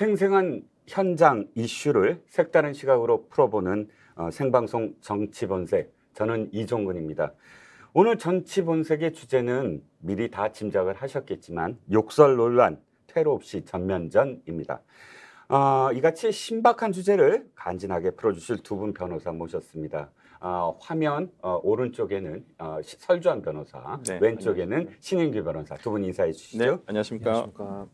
생생한 현장 이슈를 색다른 시각으로 풀어보는 어, 생방송 정치본색. 저는 이종근입니다. 오늘 정치본색의 주제는 미리 다 짐작을 하셨겠지만 욕설 논란, 퇴로 없이 전면전입니다. 어, 이같이 신박한 주제를 간지나게 풀어주실 두 분 변호사 모셨습니다. 어, 화면 어, 오른쪽에는 어, 시- 설주한 변호사, 네, 왼쪽에는 신인규 변호사 두 분 인사해 주시죠. 네, 안녕하십니까. 안녕하십니까.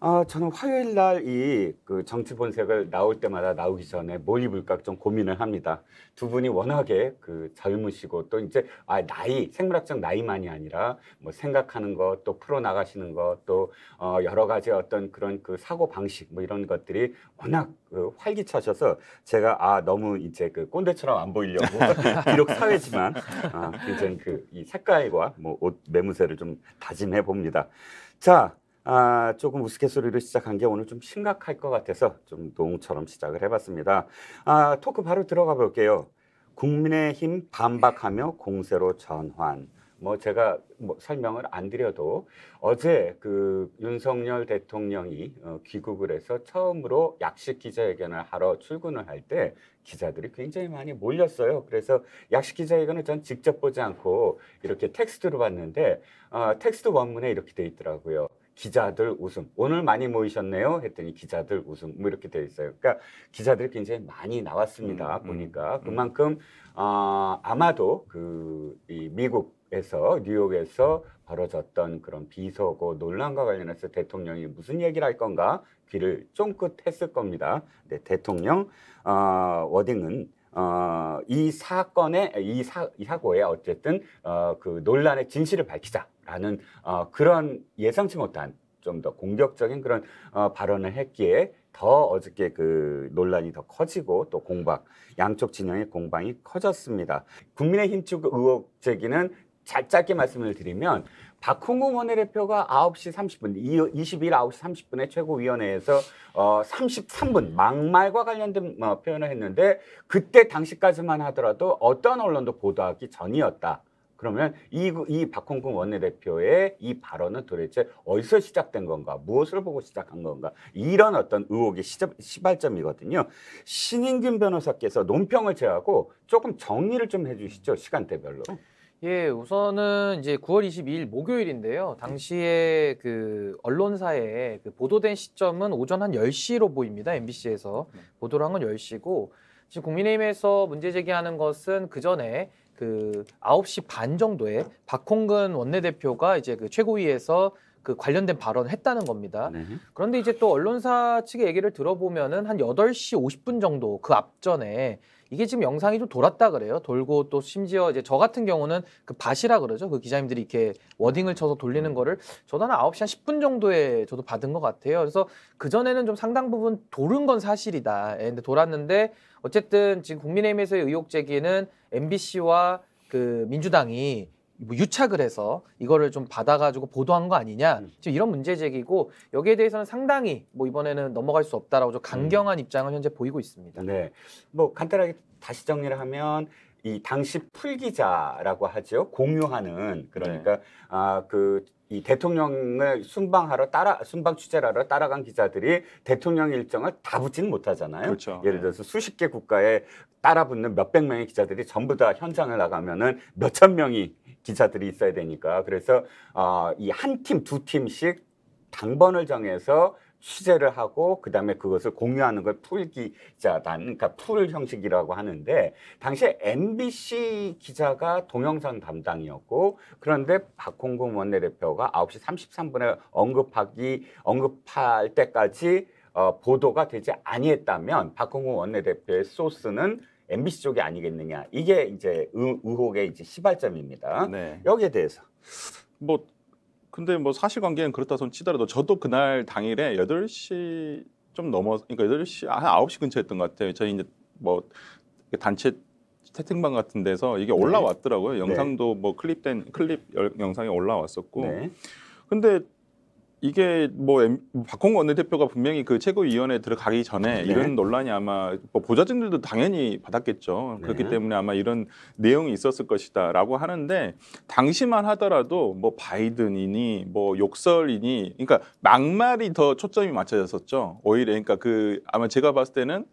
아, 저는 화요일 날 이 그 정치 본색을 나올 때마다 나오기 전에 뭘 입을까 좀 고민을 합니다. 두 분이 워낙에 그 젊으시고 또 이제 아 나이 생물학적 나이만이 아니라 뭐 생각하는 것 또 풀어 나가시는 것 또 어, 여러 가지 어떤 그런 그 사고 방식 뭐 이런 것들이 워낙 그 활기차셔서 제가 아 너무 이제 그 꼰대처럼 안 보이려고 비록 사회지만 아, 굉장히 그 이 색깔과 뭐 옷 매무새를 좀 다짐해 봅니다. 자. 아, 조금 우스갯소리로 시작한 게 오늘 좀 심각할 것 같아서 좀 농처럼 시작을 해봤습니다. 아, 토크 바로 들어가 볼게요. 국민의힘 반박하며 공세로 전환. 뭐 제가 뭐 설명을 안 드려도 어제 그 윤석열 대통령이 어, 귀국을 해서 처음으로 약식 기자회견을 하러 출근을 할 때 기자들이 굉장히 많이 몰렸어요. 그래서 약식 기자회견을 전 직접 보지 않고 이렇게 텍스트로 봤는데 어, 텍스트 원문에 이렇게 돼 있더라고요. 기자들 웃음. 오늘 많이 모이셨네요. 했더니 기자들 웃음. 뭐 이렇게 돼 있어요. 그러니까 기자들이 굉장히 많이 나왔습니다. 음, 음, 보니까 음. 그만큼 어, 아마도 그 이 미국에서 뉴욕에서 벌어졌던 그런 비서고 논란과 관련해서 대통령이 무슨 얘기를 할 건가 귀를 쫑긋했을 겁니다. 네, 대통령 어, 워딩은 어, 이 사건의 이, 사, 이 사고에 어쨌든 어, 그 논란의 진실을 밝히자라는 어, 그런 예상치 못한 좀 더 공격적인 그런 어, 발언을 했기에 더 어저께 그 논란이 더 커지고 또 공방 양쪽 진영의 공방이 커졌습니다. 국민의힘 측 의혹 제기는 잘 짧게 말씀을 드리면 박홍근 원내대표가 9시 30분, 20일 9시 30분에 최고위원회에서 어, 33분 막말과 관련된 어, 표현을 했는데 그때 당시까지만 하더라도 어떤 언론도 보도하기 전이었다. 그러면 이, 이 박홍근 원내대표의 이 발언은 도대체 어디서 시작된 건가? 무엇을 보고 시작한 건가? 이런 어떤 의혹의 시작, 시발점이거든요. 신인균 변호사께서 논평을 제하고 조금 정리를 좀 해주시죠. 시간대별로. 예, 우선은 이제 9월 22일 목요일인데요. 당시에 그 언론사에 그 보도된 시점은 오전 한 10시로 보입니다. MBC에서 보도를 한 건 10시고 지금 국민의힘에서 문제 제기하는 것은 그 전에 그 9시 반 정도에 박홍근 원내대표가 이제 그 최고위에서 그 관련된 발언을 했다는 겁니다. 네. 그런데 이제 또 언론사 측의 얘기를 들어보면은 한 8시 50분 정도 그 앞전에 이게 지금 영상이 좀 돌았다 그래요. 돌고 또 심지어 이제 저 같은 경우는 그 밭이라 그러죠. 그 기자님들이 이렇게 워딩을 쳐서 돌리는 거를 저도 한 9시 한 10분 정도에 저도 받은 것 같아요. 그래서 그전에는 좀 상당 부분 돌은 건 사실이다. 예, 근데 돌았는데 어쨌든 지금 국민의힘에서의 의혹 제기는 MBC와 그 민주당이 뭐 유착을 해서 이거를 좀 받아가지고 보도한 거 아니냐 음. 지금 이런 문제 제기고 여기에 대해서는 상당히 뭐 이번에는 넘어갈 수 없다라고 좀 강경한 입장을 현재 보이고 있습니다. 네. 뭐 간단하게 다시 정리를 하면 이 당시 풀기자라고 하죠. 공유하는 그러니까 아그 이 대통령을 순방하러 따라 순방 취재를 하러 따라간 기자들이 대통령 일정을 다 붙지는 못하잖아요. 그렇죠. 예를 들어서 수십 개 국가에 따라 붙는 몇백 명의 기자들이 전부 다 현장을 나가면은 몇천 명이 기자들이 있어야 되니까. 그래서 어, 이 한 팀 두 팀씩 당번을 정해서 취재를 하고 그다음에 그것을 공유하는 걸 풀기자단 그러니까 풀 형식이라고 하는데 당시에 MBC 기자가 동영상 담당이었고 그런데 박홍근 원내대표가 9시 33분에 언급하기 언급할 때까지 어, 보도가 되지 아니했다면 박홍근 원내대표의 소스는 MBC 쪽이 아니겠느냐 이게 이제 의, 의혹의 이제 시발점입니다. 네. 여기에 대해서 뭐 근데 뭐 사실관계는 그렇다 손 치더라도 저도 그날 당일에 8시 좀 넘어 그러니까 8시 한 9시 근처였던 것 같아요. 저희 이제 뭐 단체 채팅방 같은 데서 이게 네. 올라왔더라고요. 영상도 뭐 클립된 클립 열- 영상이 올라왔었고. 네. 근데 이게 뭐 박홍근 원내대표가 분명히 그 최고위원회 들어가기 전에 네. 이런 논란이 아마 뭐 보좌진들도 당연히 받았겠죠. 그렇기 네. 때문에 아마 이런 내용이 있었을 것이다라고 하는데 당시만 하더라도 뭐 바이든이니 뭐 욕설이니 그러니까 막말이 더 초점이 맞춰졌었죠. 오히려 그러니까 그 아마 제가 봤을 때는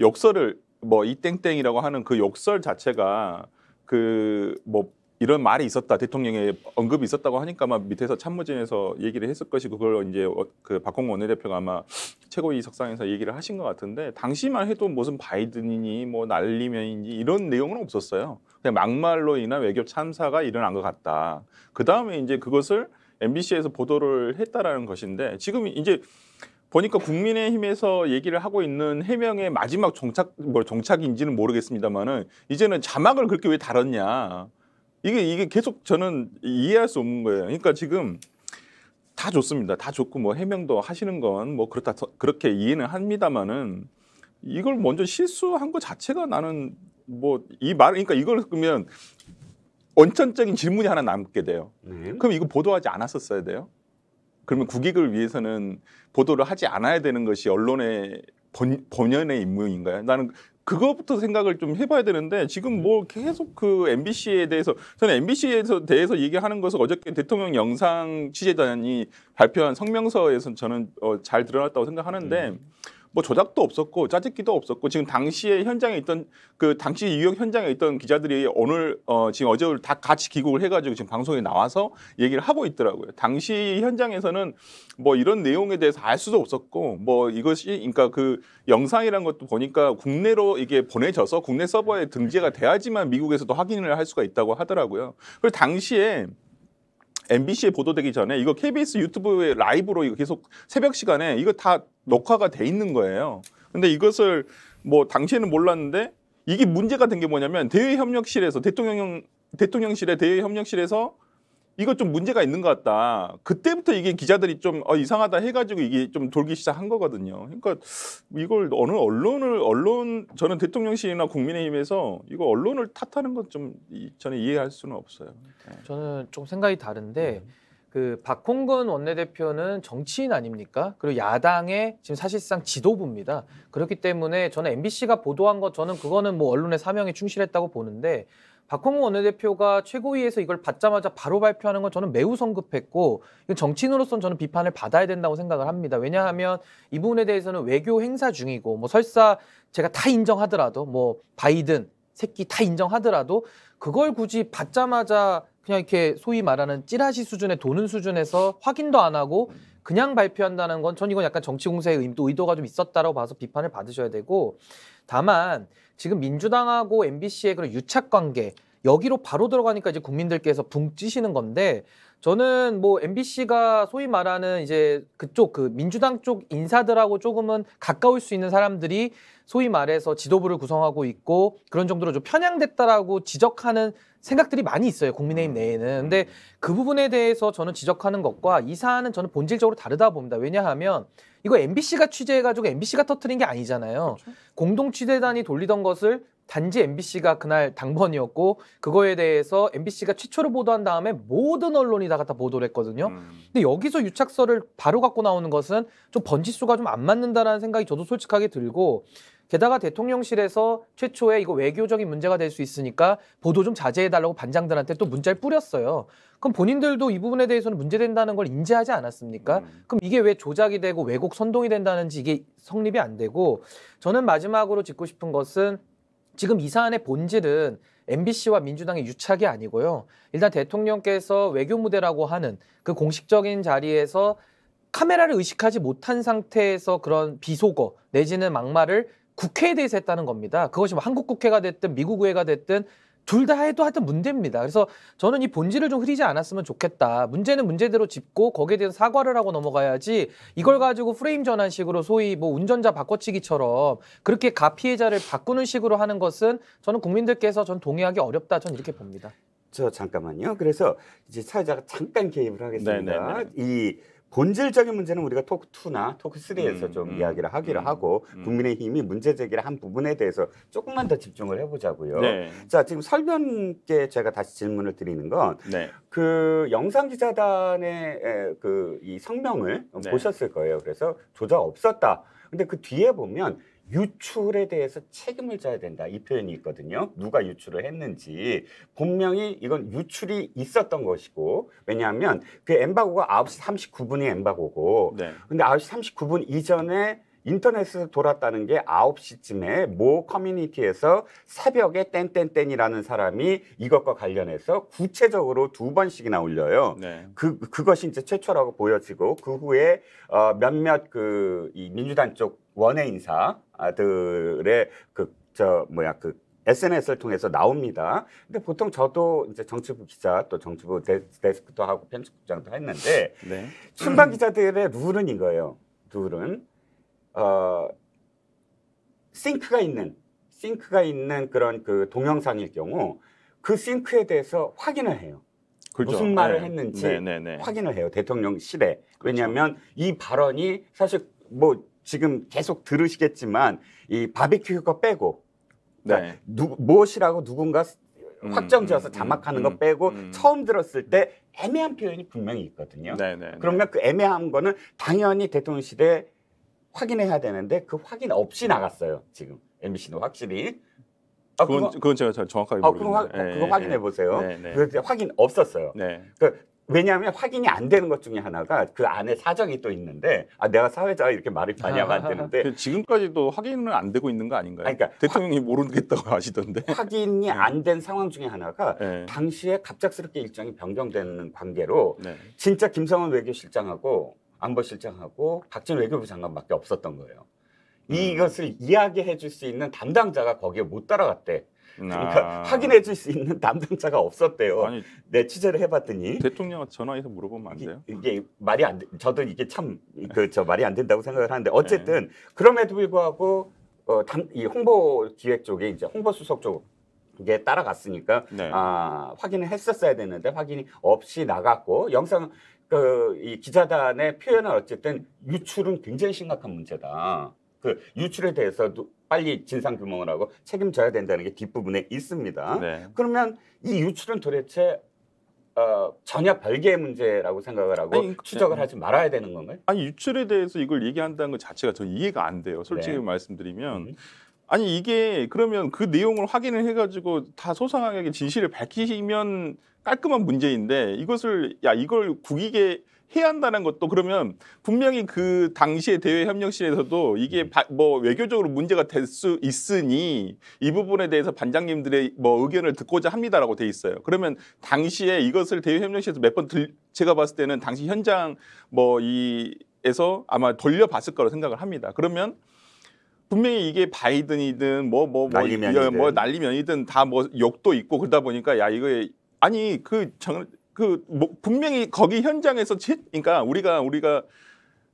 욕설을 뭐 이 땡땡이라고 하는 그 욕설 자체가 그뭐 이런 말이 있었다 대통령의 언급이 있었다고 하니까 아마 밑에서 참모진에서 얘기를 했을 것이고 그걸 이제 어- 그 박홍근 원내대표가 아마 최고위 석상에서 얘기를 하신 것 같은데 당시만 해도 무슨 바이든이니 뭐 날리면이니 이런 내용은 없었어요. 그냥 막말로 인한 외교 참사가 일어난 것 같다. 그 다음에 이제 그것을 MBC에서 보도를 했다라는 것인데 지금 이제 보니까 국민의힘에서 얘기를 하고 있는 해명의 마지막 종착 뭐 종착인지는 모르겠습니다만은 이제는 자막을 그렇게 왜 달았냐 이게 이게 계속 저는 이해할 수 없는 거예요. 그러니까 지금 다 좋습니다. 다 좋고 뭐 해명도 하시는 건 뭐 그렇다 그렇게 이해는 합니다만은 이걸 먼저 실수한 것 자체가 나는 뭐 이 말 그러니까 이걸 그러면 원천적인 질문이 하나 남게 돼요. 네. 그럼 이거 보도하지 않았었어야 돼요? 그러면 국익을 위해서는 보도를 하지 않아야 되는 것이 언론의 본, 본연의 임무인가요? 나는 그거부터 생각을 좀 해봐야 되는데 지금 뭐 계속 그 MBC에 대해서 저는 MBC에서 대해서 얘기하는 것은 어저께 대통령 영상 취재단이 발표한 성명서에서 저는 어, 잘 드러났다고 생각하는데 뭐 조작도 없었고 짜집기도 없었고 지금 당시에 현장에 있던 그 당시 유역 현장에 있던 기자들이 오늘 어 지금 어제 다 같이 귀국을 해가지고 지금 방송에 나와서 얘기를 하고 있더라고요. 당시 현장에서는 뭐 이런 내용에 대해서 알 수도 없었고 뭐 이것이 그러니까 그 영상이란 것도 보니까 국내로 이게 보내져서 국내 서버에 등재가 돼야지만 미국에서도 확인을 할 수가 있다고 하더라고요. 그리고 당시에 MBC에 보도되기 전에 이거 KBS 유튜브에 라이브로 이거 계속 새벽 시간에 이거 다 녹화가 돼 있는 거예요. 근데 이것을 뭐 당시에는 몰랐는데 이게 문제가 된 게 뭐냐면 대외협력실에서 대통령 대통령실의 대외협력실에서 이거 좀 문제가 있는 것 같다. 그때부터 이게 기자들이 좀 어, 이상하다 해가지고 이게 좀 돌기 시작한 거거든요. 그러니까 이걸 어느 언론을 언론 저는 대통령실이나 국민의힘에서 이거 언론을 탓하는 건 좀 저는 이해할 수는 없어요. 네. 저는 좀 생각이 다른데 그 박홍근 원내대표는 정치인 아닙니까? 그리고 야당의 지금 사실상 지도부입니다. 그렇기 때문에 저는 MBC가 보도한 것 저는 그거는 뭐 언론의 사명에 충실했다고 보는데 박홍근 원내대표가 최고위에서 이걸 받자마자 바로 발표하는 건 저는 매우 성급했고 정치인으로서는 저는 비판을 받아야 된다고 생각을 합니다. 왜냐하면 이 부분에 대해서는 외교 행사 중이고 뭐 설사 제가 다 인정하더라도 뭐 바이든 새끼 다 인정하더라도 그걸 굳이 받자마자 그냥 이렇게 소위 말하는 찌라시 수준의 도는 수준에서 확인도 안 하고 그냥 발표한다는 건 전 이건 약간 정치 공세의 의도, 의도가 좀 있었다라고 봐서 비판을 받으셔야 되고 다만 지금 민주당하고 MBC의 그런 유착 관계 여기로 바로 들어가니까 이제 국민들께서 붕 찌시는 건데 저는 뭐 MBC가 소위 말하는 이제 그쪽 그 민주당 쪽 인사들하고 조금은 가까울 수 있는 사람들이 소위 말해서 지도부를 구성하고 있고 그런 정도로 좀 편향됐다라고 지적하는 생각들이 많이 있어요 국민의힘 내에는. 근데 그 부분에 대해서 저는 지적하는 것과 이 사안은 저는 본질적으로 다르다 봅니다. 왜냐하면 이거 MBC가 취재해가지고 MBC가 터트린 게 아니잖아요. 공동 취재단이 돌리던 것을 단지 MBC가 그날 당번이었고 그거에 대해서 MBC가 최초로 보도한 다음에 모든 언론이 다 갖다 보도를 했거든요 음. 근데 여기서 유착설을 바로 갖고 나오는 것은 좀 번지수가 좀 안 맞는다라는 생각이 저도 솔직하게 들고 게다가 대통령실에서 최초에 이거 외교적인 문제가 될 수 있으니까 보도 좀 자제해달라고 반장들한테 또 문자를 뿌렸어요. 그럼 본인들도 이 부분에 대해서는 문제된다는 걸 인지하지 않았습니까? 음. 그럼 이게 왜 조작이 되고 왜곡 선동이 된다는지 이게 성립이 안 되고 저는 마지막으로 짚고 싶은 것은 지금 이 사안의 본질은 MBC와 민주당의 유착이 아니고요. 일단 대통령께서 외교 무대라고 하는 그 공식적인 자리에서 카메라를 의식하지 못한 상태에서 그런 비속어 내지는 막말을 국회에 대해서 했다는 겁니다. 그것이 뭐 한국 국회가 됐든 미국 의회가 됐든 둘 다 해도 하여튼 문제입니다. 그래서 저는 이 본질을 좀 흐리지 않았으면 좋겠다. 문제는 문제대로 짚고 거기에 대해서 사과를 하고 넘어가야지 이걸 가지고 프레임 전환식으로 소위 뭐 운전자 바꿔치기처럼 그렇게 가피해자를 바꾸는 식으로 하는 것은 저는 국민들께서 전 동의하기 어렵다. 전 이렇게 봅니다. 저 잠깐만요. 그래서 이제 사회자가 잠깐 개입을 하겠습니다. 네, 네, 네. 이 본질적인 문제는 우리가 토크 2나 토크 3에서 음, 좀 음, 이야기를 하기를 음, 하고 음. 국민의 힘이 문제 제기를 한 부분에 대해서 조금만 더 집중을 해보자고요. 네. 자 지금 설변께 제가 다시 질문을 드리는 건 네. 그 영상 기자단의 그 이 성명을 네. 보셨을 거예요. 그래서 조작 없었다. 근데 그 뒤에 보면 유출에 대해서 책임을 져야 된다 이 표현이 있거든요. 누가 유출을 했는지 분명히 이건 유출이 있었던 것이고 왜냐하면 그 엠바고가 9시 39분이 엠바고고 네. 근데 9시 39분 이전에 인터넷에서 돌았다는 게 9시쯤에 모 커뮤니티에서 새벽에 땡땡땡이라는 사람이 이것과 관련해서 구체적으로 두 번씩이나 올려요. 네. 그 그것이 이제 최초라고 보여지고 그 후에 어, 몇몇 그 이 민주당 쪽 원외 인사 들의 그 저 뭐야 그 SNS를 통해서 나옵니다. 근데 보통 저도 이제 정치부 기자 또 정치부 데, 데스크도 하고 편집국장도 했는데 네. 순방 기자들의 룰은 이거예요. 룰은 어 싱크가 있는 싱크가 있는 그런 그 동영상일 경우 그 싱크에 대해서 확인을 해요. 그렇죠. 무슨 말을 네. 했는지 네, 네, 네. 확인을 해요. 대통령실에. 왜냐하면 이 발언이 사실 뭐 지금 계속 들으시겠지만 이 바비큐 거 빼고 그러니까 네. 누, 무엇이라고 누군가 음, 확정지어서 음, 자막하는 음, 거 빼고 음. 처음 들었을 때 애매한 표현이 분명히 있거든요. 네, 네. 네. 그러면 그 애매한 거는 당연히 대통령실에 확인해야 되는데 그 확인 없이 나갔어요. 지금 MBC는 확실히. 아, 그건 그건 제가 잘 정확하게 아, 그거, 확- 모르겠는데. 그거 확인해 보세요. 네, 네. 그 확인 없었어요. 네. 왜냐하면 확인이 안 되는 것 중에 하나가 그 안에 사정이 또 있는데 아 내가 사회자가 이렇게 말을 많이 하면 안 되는데 그 지금까지도 확인은 안 되고 있는 거 아닌가요? 아니, 그러니까 대통령이 모르겠다고 하시던데. 확인이 안 된 상황 중에 하나가 네. 당시에 갑작스럽게 일정이 변경되는 관계로 네. 진짜 김성원 외교실장하고 안보실장하고 박진 외교부 장관밖에 없었던 거예요. 음. 이것을 이야기해 줄 수 있는 담당자가 거기에 못 따라갔대. 그러니까 아. 확인해 줄 수 있는 담당자가 없었대요. 아니 내 취재를 해봤더니 대통령 전화해서 물어보면 안 이게, 돼요? 이게 말이 안 돼. 저도 이게 참 그 저 말이 안 된다고 생각을 하는데 어쨌든 네. 그럼에도 불구하고 어, 담, 이 홍보 기획 쪽에 이제 홍보 수석 쪽에 따라갔으니까 네. 아, 확인을 했었어야 되는데 확인이 없이 나갔고 영상 그 이 기자단의 표현은 어쨌든 유출은 굉장히 심각한 문제다. 그 유출에 대해서도 빨리 진상 규명을 하고 책임져야 된다는 게 뒷부분에 있습니다. 네. 그러면 이 유출은 도대체 어, 전혀 별개의 문제라고 생각을 하고 아니, 추적을 네. 하지 말아야 되는 건가요? 아니 유출에 대해서 이걸 얘기한다는 것 자체가 저 이해가 안 돼요. 솔직히 네. 말씀드리면 음. 아니 이게 그러면 그 내용을 확인을 해가지고 다 소상하게 진실을 밝히시면 깔끔한 문제인데 이것을 야 이걸 국익에 해야 한다는 것도 그러면 분명히 그 당시에 대외 협력실에서도 이게 바- 뭐 외교적으로 문제가 될 수 있으니 이 부분에 대해서 반장님들의 뭐 의견을 듣고자 합니다라고 돼 있어요. 그러면 당시에 이것을 대외 협력실에서 몇 번 제가 봤을 때는 당시 현장 뭐 이 에서 아마 돌려봤을 거라고 생각을 합니다. 그러면 분명히 이게 바이든이든 뭐 뭐뭐 난리면이든. 뭐 난리면이든 다 뭐 욕도 있고 그러다 보니까 야 이거 아니 그 정 그 뭐 분명히 거기 현장에서 채, 그러니까 우리가 우리가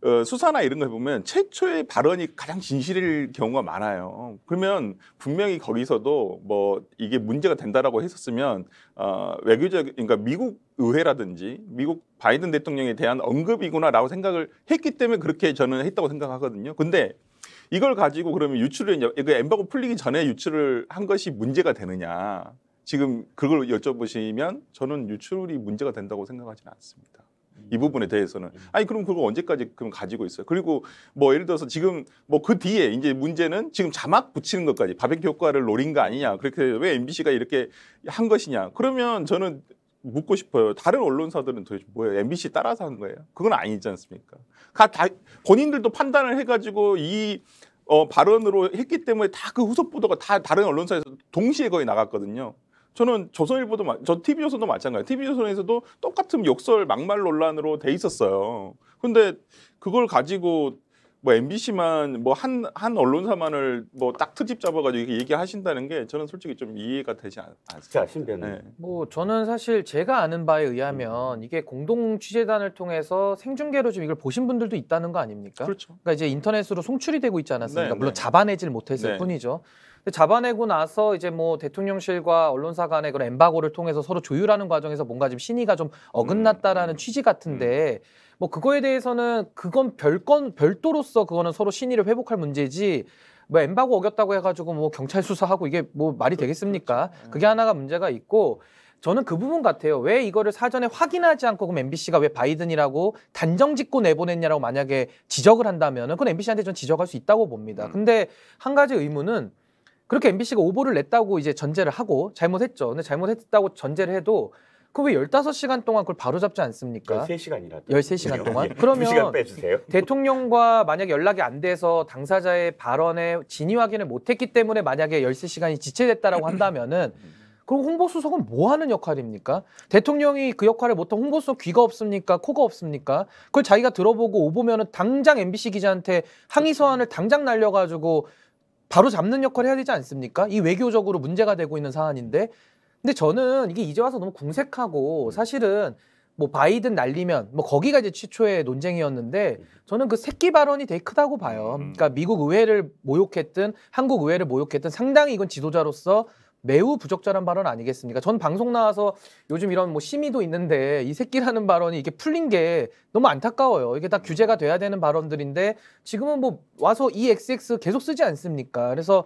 어, 수사나 이런 걸 보면 최초의 발언이 가장 진실일 경우가 많아요. 그러면 분명히 거기서도 뭐 이게 문제가 된다라고 했었으면 어, 외교적 그러니까 미국 의회라든지 미국 바이든 대통령에 대한 언급이구나라고 생각을 했기 때문에 그렇게 저는 했다고 생각하거든요. 근데 이걸 가지고 그러면 유출을 이제 이거 엠바고 풀리기 전에 유출을 한 것이 문제가 되느냐? 지금 그걸 여쭤보시면 저는 유출이 문제가 된다고 생각하지는 않습니다. 이 부분에 대해서는 아니 그럼 그거 언제까지 그럼 가지고 있어요? 그리고 뭐 예를 들어서 지금 뭐 그 뒤에 이제 문제는 지금 자막 붙이는 것까지 바베큐 효과를 노린 거 아니냐? 그렇게 왜 MBC가 이렇게 한 것이냐? 그러면 저는 묻고 싶어요. 다른 언론사들은 도대체 뭐예요? MBC 따라서 한 거예요? 그건 아니지 않습니까? 가, 다, 본인들도 판단을 해가지고 이 어, 발언으로 했기 때문에 다 그 후속 보도가 다 다른 언론사에서 동시에 거의 나갔거든요. 저는 조선일보도 마- 저 TV조선도 마찬가지. TV조선에서도 똑같은 욕설 막말 논란으로 돼 있었어요. 근데 그걸 가지고 뭐 MBC만 뭐 한 한 언론사만을 뭐 딱 트집 잡아가지고 이렇게 얘기하신다는 게 저는 솔직히 좀 이해가 되지 않, 않습니다. 자, 신변은 네. 뭐 저는 사실 제가 아는 바에 의하면 이게 공동 취재단을 통해서 생중계로 좀 이걸 보신 분들도 있다는 거 아닙니까? 그렇죠. 그러니까 이제 인터넷으로 송출이 되고 있지 않았습니까? 네, 물론 네. 잡아내질 못했을 네. 뿐이죠. 근데 잡아내고 나서 이제 뭐 대통령실과 언론사 간의 그런 엠바고를 통해서 서로 조율하는 과정에서 뭔가 좀 신의가 좀 어긋났다라는 음. 취지 같은데 뭐 그거에 대해서는 그건 별건 별도로서 그거는 서로 신의를 회복할 문제지 뭐 엠바고 어겼다고 해가지고 뭐 경찰 수사하고 이게 뭐 말이 되겠습니까? 그게 하나가 문제가 있고 저는 그 부분 같아요. 왜 이거를 사전에 확인하지 않고 그럼 MBC가 왜 바이든이라고 단정 짓고 내보냈냐라고 만약에 지적을 한다면은 그건 MBC한테 전 지적할 수 있다고 봅니다. 음. 근데 한 가지 의문은 그렇게 MBC가 오보를 냈다고 이제 전제를 하고 잘못했죠. 근데 잘못했다고 전제를 해도 그왜 15시간 동안 그걸 바로잡지 않습니까? 13시간이라도. 13시간 동안? 그러면 그러면 2시간 빼주세요. 대통령과 만약 연락이 안 돼서 당사자의 발언에 진위 확인을 못 했기 때문에 만약에 13시간이 지체됐다라고 한다면은 그럼 홍보수석은 뭐 하는 역할입니까? 대통령이 그 역할을 못한 홍보수석 귀가 없습니까? 코가 없습니까? 그걸 자기가 들어보고 오보면은 당장 MBC 기자한테 항의 서한을 당장 날려가지고 바로 잡는 역할을 해야 되지 않습니까? 이 외교적으로 문제가 되고 있는 사안인데. 근데 저는 이게 이제 와서 너무 궁색하고 사실은 뭐 바이든 날리면 뭐 거기가 이제 최초의 논쟁이었는데 저는 그 새끼 발언이 되게 크다고 봐요. 음. 그러니까 미국 의회를 모욕했든 한국 의회를 모욕했든 상당히 이건 지도자로서 매우 부적절한 발언 아니겠습니까? 전 방송 나와서 요즘 이런 뭐 심의도 있는데 이 새끼라는 발언이 이게 풀린 게 너무 안타까워요. 이게 다 규제가 돼야 되는 발언들인데 지금은 뭐 와서 이 XX 계속 쓰지 않습니까? 그래서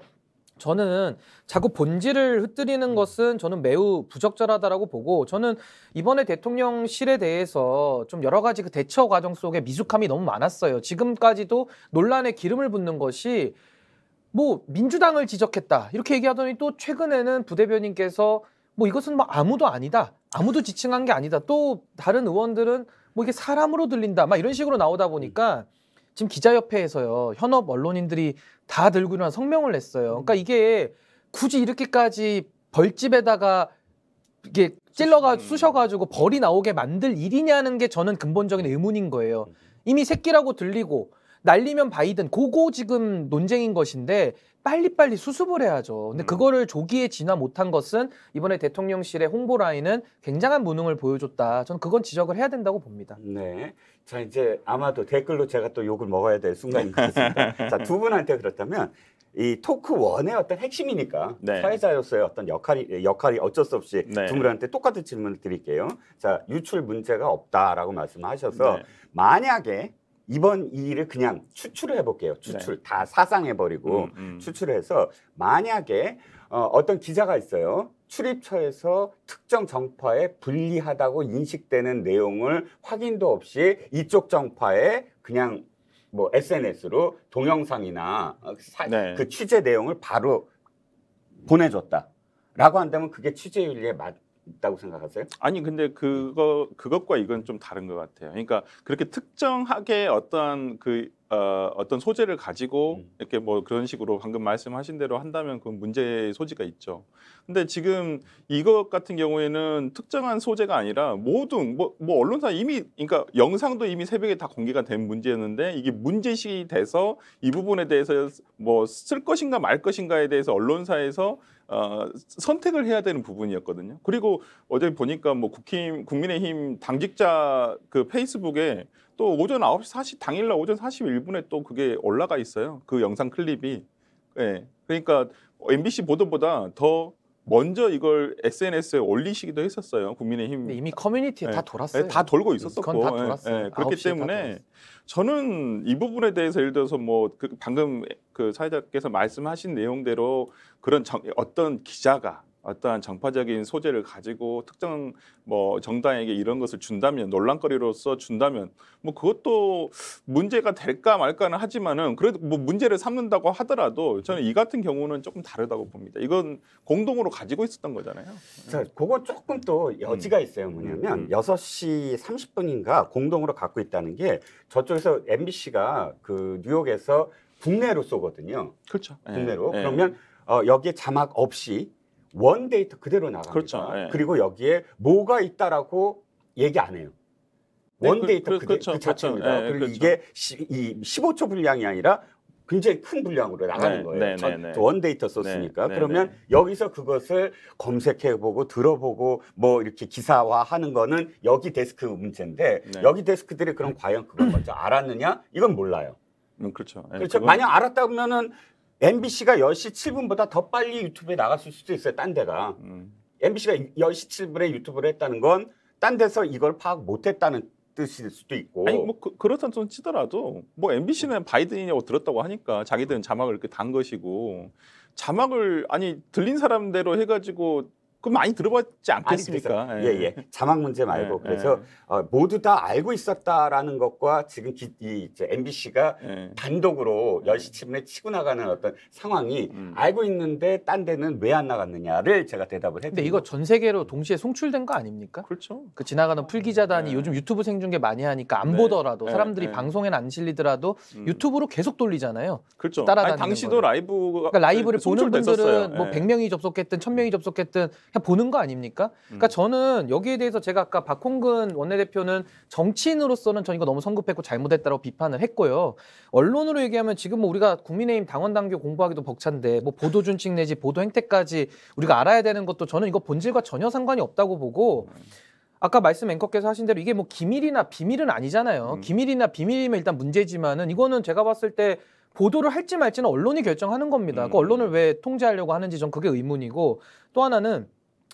저는 자꾸 본질을 흩뜨리는 것은 저는 매우 부적절하다라고 보고 저는 이번에 대통령실에 대해서 좀 여러 가지 그 대처 과정 속에 미숙함이 너무 많았어요. 지금까지도 논란에 기름을 붓는 것이 뭐 민주당을 지적했다. 이렇게 얘기하더니 또 최근에는 부대변인께서 뭐 이것은 뭐 아무도 아니다. 아무도 지칭한 게 아니다. 또 다른 의원들은 뭐 이게 사람으로 들린다. 막 이런 식으로 나오다 보니까 지금 기자협회에서요 현업 언론인들이 다 들고 일어나 성명을 냈어요 그러니까 이게 굳이 이렇게까지 벌집에다가 이게 찔러가 음. 쑤셔가지고 벌이 나오게 만들 일이냐는 게 저는 근본적인 의문인 거예요 이미 새끼라고 들리고 날리면 바이든 그거 지금 논쟁인 것인데 빨리빨리 수습을 해야죠. 근데 음. 그거를 조기에 진화 못한 것은 이번에 대통령실의 홍보 라인은 굉장한 무능을 보여줬다. 저는 그건 지적을 해야 된다고 봅니다. 네. 자 이제 아마도 댓글로 제가 또 욕을 먹어야 될 순간인 것 같습니다. 자두 분한테 그렇다면 이 토크 원의 어떤 핵심이니까 네. 사회자로서의 어떤 역할이 역할이 어쩔 수 없이 네. 두 분한테 똑같은 질문을 드릴게요. 자 유출 문제가 없다라고 말씀하셔서 네. 만약에 이번 이 일을 그냥 추출을 해볼게요. 추출 다 사상해버리고 음, 음. 추출해서 만약에 어, 어떤 기자가 있어요. 출입처에서 특정 정파에 불리하다고 인식되는 내용을 확인도 없이 이쪽 정파에 그냥 뭐 SNS로 동영상이나 어, 사- 네. 그 취재 내용을 바로 보내줬다라고 한다면 그게 취재윤리에 맞다고 생각하세요? 아니 근데 그거 그것과 이건 좀 다른 것 같아요. 그러니까 그렇게 특정하게 어떤 그 어, 어떤 소재를 가지고 음. 이렇게 뭐 그런 식으로 방금 말씀하신 대로 한다면 그건 문제의 소지가 있죠. 근데 지금 이것 같은 경우에는 특정한 소재가 아니라 모든 뭐, 뭐 언론사 이미 그러니까 영상도 이미 새벽에 다 공개가 된 문제였는데 이게 문제시 돼서 이 부분에 대해서 뭐 쓸 것인가 말 것인가에 대해서 언론사에서 어, 선택을 해야 되는 부분이었거든요. 그리고 어제 보니까 뭐 국힘 국민의힘 당직자 그 페이스북에 또 오전 9시 40 당일날 오전 41분에 또 그게 올라가 있어요. 그 영상 클립이. 예. 그러니까 MBC 보도보다 더 먼저 이걸 SNS에 올리시기도 했었어요. 국민의힘 이미 커뮤니티에 네. 다 돌았어요. 네, 다 돌고 있었었고 다 예, 돌았어요. 예, 그렇기 9시에 다 때문에. 저는 이 부분에 대해서 예를 들어서 뭐 그 방금 그 사회자께서 말씀하신 내용대로 그런 정, 어떤 기자가 어떠한 정파적인 소재를 가지고 특정 뭐 정당에게 이런 것을 준다면 논란거리로서 준다면 뭐 그것도 문제가 될까 말까는 하지만은 그래도 뭐 문제를 삼는다고 하더라도 저는 이 같은 경우는 조금 다르다고 봅니다. 이건 공동으로 가지고 있었던 거잖아요. 자, 그거 조금 또 여지가 있어요. 뭐냐면 음. 6시 30분인가 공동으로 갖고 있다는 게 저쪽에서 MBC가 그 뉴욕에서 국내로 쏘거든요. 그렇죠. 예, 국내로. 예. 그러면 어, 여기에 자막 없이 원 데이터 그대로 나갑니다. 그렇죠. 예. 그리고 여기에 뭐가 있다라고 얘기 안 해요. 네, 원 그- 데이터 그- 그, 그렇죠, 그 자체입니다. 그렇죠. 예, 그리고 그렇죠. 이게 시, 이 15초 분량이 아니라 굉장히 큰 분량으로 나가는 네, 거예요. 네, 전- 네, 네. 원 데이터 썼으니까. 네, 네, 그러면 네. 여기서 그것을 검색해보고 들어보고 뭐 이렇게 기사화하는 거는 여기 데스크 문제인데 네. 여기 데스크들이 그럼 과연 그걸 먼저 알았느냐? 이건 몰라요. 음, 그렇죠. 예, 그렇죠. 그건- 만약 알았다면은 MBC가 10시 7분보다 더 빨리 유튜브에 나갔을 수도 있어요. 딴 데가. 음. MBC가 10시 7분에 유튜브를 했다는 건 딴 데서 이걸 파악 못 했다는 뜻일 수도 있고. 아니 뭐 그, 그렇다 손 치더라도 뭐 MBC는 바이든이냐고 들었다고 하니까 자기들은 자막을 이렇게 단 것이고 자막을 아니 들린 사람대로 해가지고 그 많이 들어봤지 않겠습니까? 그래서, 예, 예. 자막 문제 말고 예, 그래서 예. 어, 모두 다 알고 있었다라는 것과 지금 기, 이 이제 MBC가 예. 단독으로 10시 치문에 치고 나가는 어떤 상황이 음. 알고 있는데 딴 데는 왜 안 나갔느냐를 제가 대답을 근데 이거 전 세계로 동시에 송출된 거 아닙니까? 그렇죠. 그 지나가는 풀기자단이 네. 요즘 유튜브 생중계 많이 하니까 안 네. 보더라도 네. 사람들이 네. 방송에는 안 실리더라도 음. 유튜브로 계속 돌리잖아요. 그렇죠. 따라다니는 아니, 당시도 거를. 라이브가 그러니까 라이브를 보는. 분들은 뭐 예. 100명이 접속했든 1000명이 접속했든 그냥 보는 거 아닙니까? 그러니까 음. 저는 여기에 대해서 제가 아까 박홍근 원내대표는 정치인으로서는 전 이거 너무 성급했고 잘못했다고 비판을 했고요. 언론으로 얘기하면 지금 뭐 우리가 국민의힘 당원 당규 공부하기도 벅찬데 뭐 보도 준칙 내지 보도 행태까지 우리가 알아야 되는 것도 저는 이거 본질과 전혀 상관이 없다고 보고 아까 말씀 앵커께서 하신 대로 이게 뭐 기밀이나 비밀은 아니잖아요. 음. 기밀이나 비밀이면 일단 문제지만은 이거는 제가 봤을 때 보도를 할지 말지는 언론이 결정하는 겁니다. 그 음. 언론을 왜 통제하려고 하는지 전 그게 의문이고 또 하나는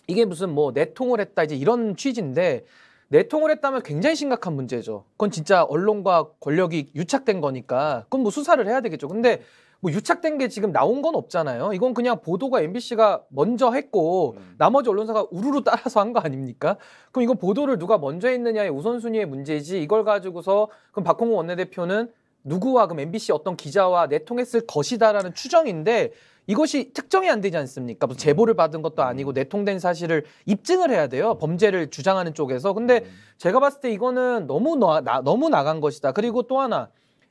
이게 무슨 뭐 내통을 했다 이제 이런 취지인데 내통을 했다면 굉장히 심각한 문제죠. 그건 진짜 언론과 권력이 유착된 거니까 그건 뭐 수사를 해야 되겠죠. 근데 뭐 유착된 게 지금 나온 건 없잖아요. 이건 그냥 보도가 MBC가 먼저 했고 음. 나머지 언론사가 우르르 따라서 한 거 아닙니까? 그럼 이건 보도를 누가 먼저 했느냐의 우선순위의 문제지 이걸 가지고서 그럼 박홍우 원내대표는 누구와 그럼 MBC 어떤 기자와 내통했을 것이다라는 추정인데 이것이 특정이 안 되지 않습니까? 무슨 제보를 받은 것도 아니고 내통된 사실을 입증을 해야 돼요. 범죄를 주장하는 쪽에서. 근데 제가 봤을 때 이거는 너무 나, 나- 너무 나간 것이다. 그리고 또 하나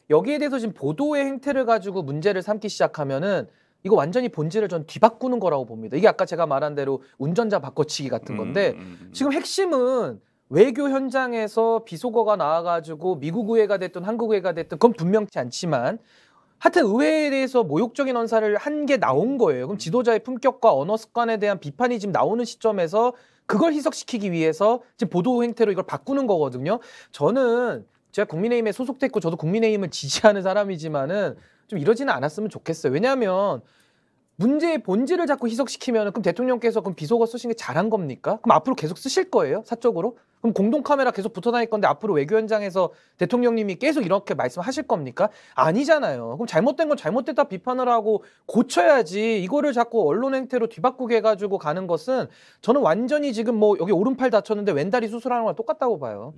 여기에 대해서 지금 보도의 행태를 가지고 문제를 삼기 시작하면은 이거 완전히 본질을 전 뒤바꾸는 거라고 봅니다. 이게 아까 제가 말한 대로 운전자 바꿔치기 같은 건데 음, 음, 음. 지금 핵심은 외교 현장에서 비속어가 나와가지고 미국 의회가 됐든 한국 의회가 됐든 그건 분명치 않지만 하여튼 의회에 대해서 모욕적인 언사를 한 게 나온 거예요. 그럼 지도자의 품격과 언어 습관에 대한 비판이 지금 나오는 시점에서 그걸 희석시키기 위해서 지금 보도 행태로 이걸 바꾸는 거거든요. 저는 제가 국민의힘에 소속됐고 저도 국민의힘을 지지하는 사람이지만은 좀 이러지는 않았으면 좋겠어요. 왜냐하면 문제의 본질을 자꾸 희석시키면 그럼 대통령께서 그럼 비속어 쓰신 게 잘한 겁니까? 그럼 앞으로 계속 쓰실 거예요? 사적으로? 그럼 공동 카메라 계속 붙어 다닐 건데 앞으로 외교 현장에서 대통령님이 계속 이렇게 말씀하실 겁니까? 아니잖아요. 그럼 잘못된 건 잘못됐다 비판을 하고 고쳐야지. 이거를 자꾸 언론 행태로 뒤바꾸게 해가지고 가는 것은 저는 완전히 지금 뭐 여기 오른팔 다쳤는데 왼다리 수술하는 거랑 똑같다고 봐요.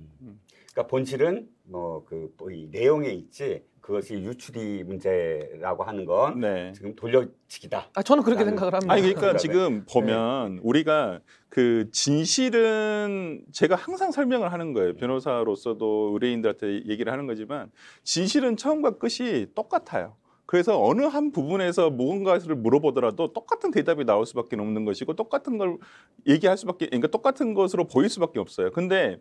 그러니까 본질은 뭐그 이 내용에 있지 그것이 유출이 문제라고 하는 건 네. 지금 돌려치기다. 아 저는 그렇게 생각을 합니다. 아니 그러니까 지금 보면 우리가 그 진실은 제가 항상 설명을 하는 거예요. 변호사로서도 의뢰인들한테 얘기를 하는 거지만 진실은 처음과 끝이 똑같아요. 그래서 어느 한 부분에서 무언가를 물어보더라도 똑같은 대답이 나올 수밖에 없는 것이고 똑같은 걸 얘기할 수밖에 그러니까 똑같은 것으로 보일 수밖에 없어요. 근데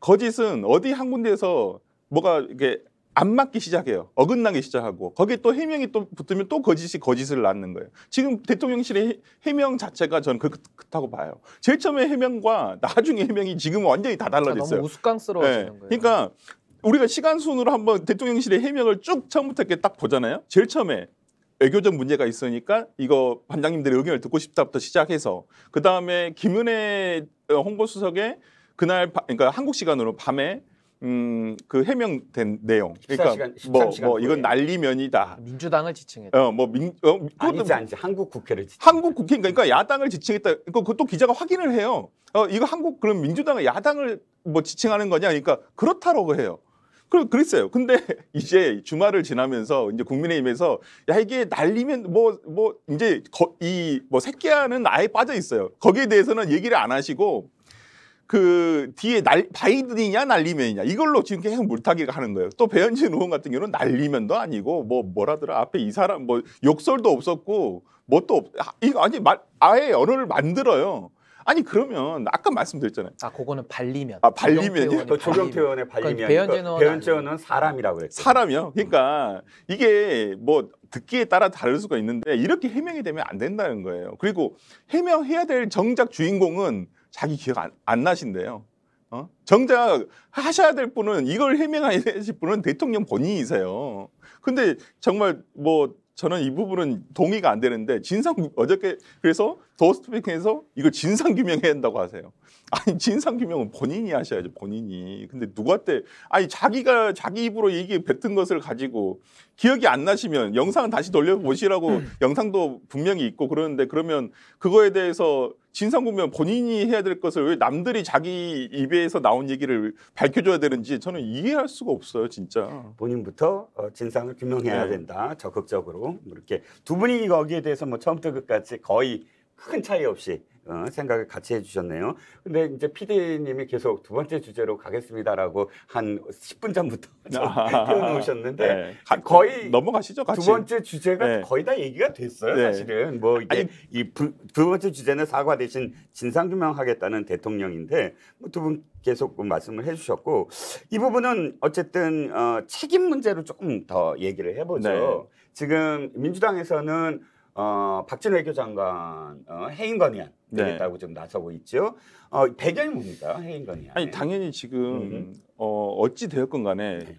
거짓은 어디 한 군데에서 뭐가 이게 안 맞기 시작해요. 어긋나기 시작하고 거기에 또 해명이 또 붙으면 또 거짓이 거짓을 낳는 거예요. 지금 대통령실의 해- 해명 자체가 저는 그- 그렇다고 봐요. 제일 처음에 해명과 나중에 해명이 지금 완전히 다 너무 달라졌어요. 우스꽝스러워지는 네. 거예요. 그러니까 우리가 시간 순으로 한번 대통령실의 해명을 쭉 처음부터 이렇게 딱 보잖아요. 제일 처음에 외교적 문제가 있으니까 이거 반장님들의 의견을 듣고 싶다부터 시작해서 그 다음에 김은혜 어, 홍보수석의 그날 바- 그러니까 한국 시간으로 밤에 음, 그 해명된 내용. 그러니까 14시간, 뭐, 13시간 뭐 이건. 난리면이다. 민주당을 지칭했다. 어, 뭐 민, 어, 아니지 않지 한국 국회를 지- 한국 국회 그러니까 야당을 지칭했다. 그거 그것도 기자가 확인을 해요. 어 이거 한국 그럼 민주당은 야당을 뭐 지칭하는 거냐? 그러니까 그렇다라고 해요. 그 그랬어요. 근데 이제 주말을 지나면서 이제 국민의힘에서 야 이게 날리면 뭐뭐 이제 이 뭐 새끼야는 아예 빠져 있어요. 거기에 대해서는 얘기를 안 하시고 그 뒤에 날 바이든이냐 날리면이냐 이걸로 지금 계속 물타기를 하는 거예요. 또 배현진 의원 같은 경우는 날리면도 아니고 뭐 뭐라더라 앞에 이 사람 뭐 욕설도 없었고 뭐또 이거 아니 말 아예 언어를 만들어요. 아니 그러면 아까 말씀드렸잖아요. 아, 그거는 발리면. 아, 발리면이요? 조경태 발리면. 의원의 발림이 그건 배현진 아니고 의원은 배현진. 의원은 사람이라고 그랬어요. 사람이요. 그러니까 이게 뭐 듣기에 따라 다를 수가 있는데 이렇게 해명이 되면 안 된다는 거예요. 그리고 해명해야 될 정작 주인공은 자기 기억 안, 안 나신대요. 어? 정작 하셔야 될 분은 이걸 해명해야 될 분은 대통령 본인이세요. 근데 정말 뭐 저는 이 부분은 동의가 안 되는데 진상 어저께 그래서 더스트뱅크에서 이걸 진상 규명해야 한다고 하세요. 아니 진상 규명은 본인이 하셔야죠 본인이. 근데 누구한테 아니 자기가 자기 입으로 얘기 뱉은 것을 가지고 기억이 안 나시면 영상은 다시 돌려 보시라고 영상도 분명히 있고 그러는데 그러면 그거에 대해서 진상 규명 본인이 해야 될 것을 왜 남들이 자기 입에서 나온 얘기를 밝혀줘야 되는지 저는 이해할 수가 없어요 진짜. 본인부터 어, 진상을 규명해야 네. 된다. 된다. 적극적으로 뭐 이렇게 두 분이 거기에 대해서 뭐 처음부터 끝까지 거의 큰 차이 없이 어, 생각을 같이 해주셨네요. 근데 이제 PD님이 계속 두 번째 주제로 가겠습니다라고 한 10분 전부터 좀 띄워놓으셨는데 네. 가- 거의 넘어가시죠 같이. 두 번째 주제가 네. 거의 다 얘기가 됐어요. 네. 사실은 뭐 이게 아니, 이두 번째 주제는 사과 대신 진상 규명하겠다는 대통령인데 뭐 두 분 계속 뭐 말씀을 해주셨고 이 부분은 어쨌든 어, 책임 문제로 조금 더 얘기를 해보죠. 네. 지금 민주당에서는 어, 박진 외 교장관 어, 해임 건의안 네. 되겠다고 좀 나서고 있죠. 어, 배경이 뭡니까 건의안? 아니 당연히 지금 음. 어, 어찌 되었건 간에 네.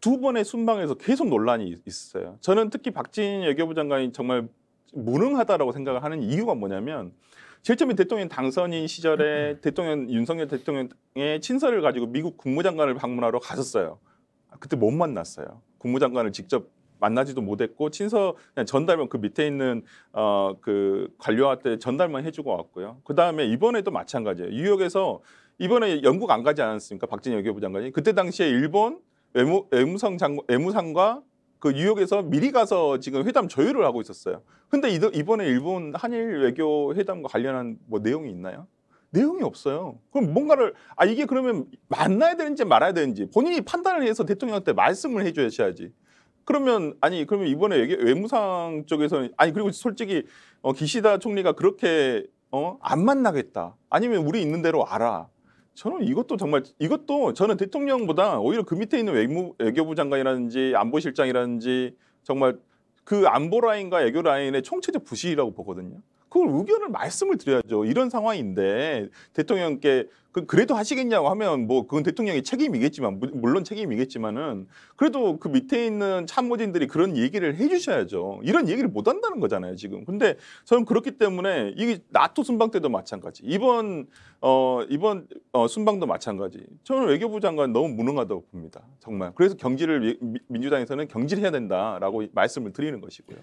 두 번의 순방에서 계속 논란이 있- 있었어요. 저는 특히 박진 외교부 장관이 정말 무능하다라고 생각을 하는 이유가 뭐냐면 처음에 대통령 당선인 시절에 대통령 윤석열 대통령의 친서를 가지고 미국 국무장관을 방문하러 갔었어요. 그때 못 만났어요. 국무장관을 직접 만나지도 못했고 친서 그냥 전달만 그 밑에 있는 어 그 관료한테 전달만 해주고 왔고요. 그 다음에 이번에도 마찬가지예요. 뉴욕에서 이번에 영국 안 가지 않았습니까? 박진희 외교부 장관이 그때 당시에 일본 외무 외무성 장관 외무상과 그 뉴욕에서 미리 가서 지금 회담 조율을 하고 있었어요. 근데 이- 이번에 일본 한일 외교 회담과 관련한 뭐 내용이 있나요? 내용이 없어요. 그럼 뭔가를 아 이게 그러면 만나야 되는지 말아야 되는지 본인이 판단을 해서 대통령한테 말씀을 해줘야지. 그러면 아니 그러면 이번에 외무상 쪽에서는 아니 그리고 솔직히 어, 기시다 총리가 그렇게 어, 안 만나겠다. 아니면 우리 있는 대로 알아. 저는 이것도 정말 이것도 저는 대통령보다 오히려 그 밑에 있는 외무 외교부 장관이라든지 안보실장이라든지 정말 그 안보 라인과 외교 라인의 총체적 부실이라고 보거든요. 그걸 의견을 말씀을 드려야죠. 이런 상황인데 대통령께 그 그래도 하시겠냐고 하면 뭐 그건 대통령의 책임이겠지만 무- 물론 책임이겠지만은 그래도 그 밑에 있는 참모진들이 그런 얘기를 해주셔야죠. 이런 얘기를 못 한다는 거잖아요 지금. 근데 저는 그렇기 때문에 이게 나토 순방 때도 마찬가지. 이번 어 이번 어 순방도 마찬가지. 저는 외교부 장관 너무 무능하다고 봅니다. 정말. 그래서 경질을 민주당에서는 경질해야 된다라고 말씀을 드리는 것이고요.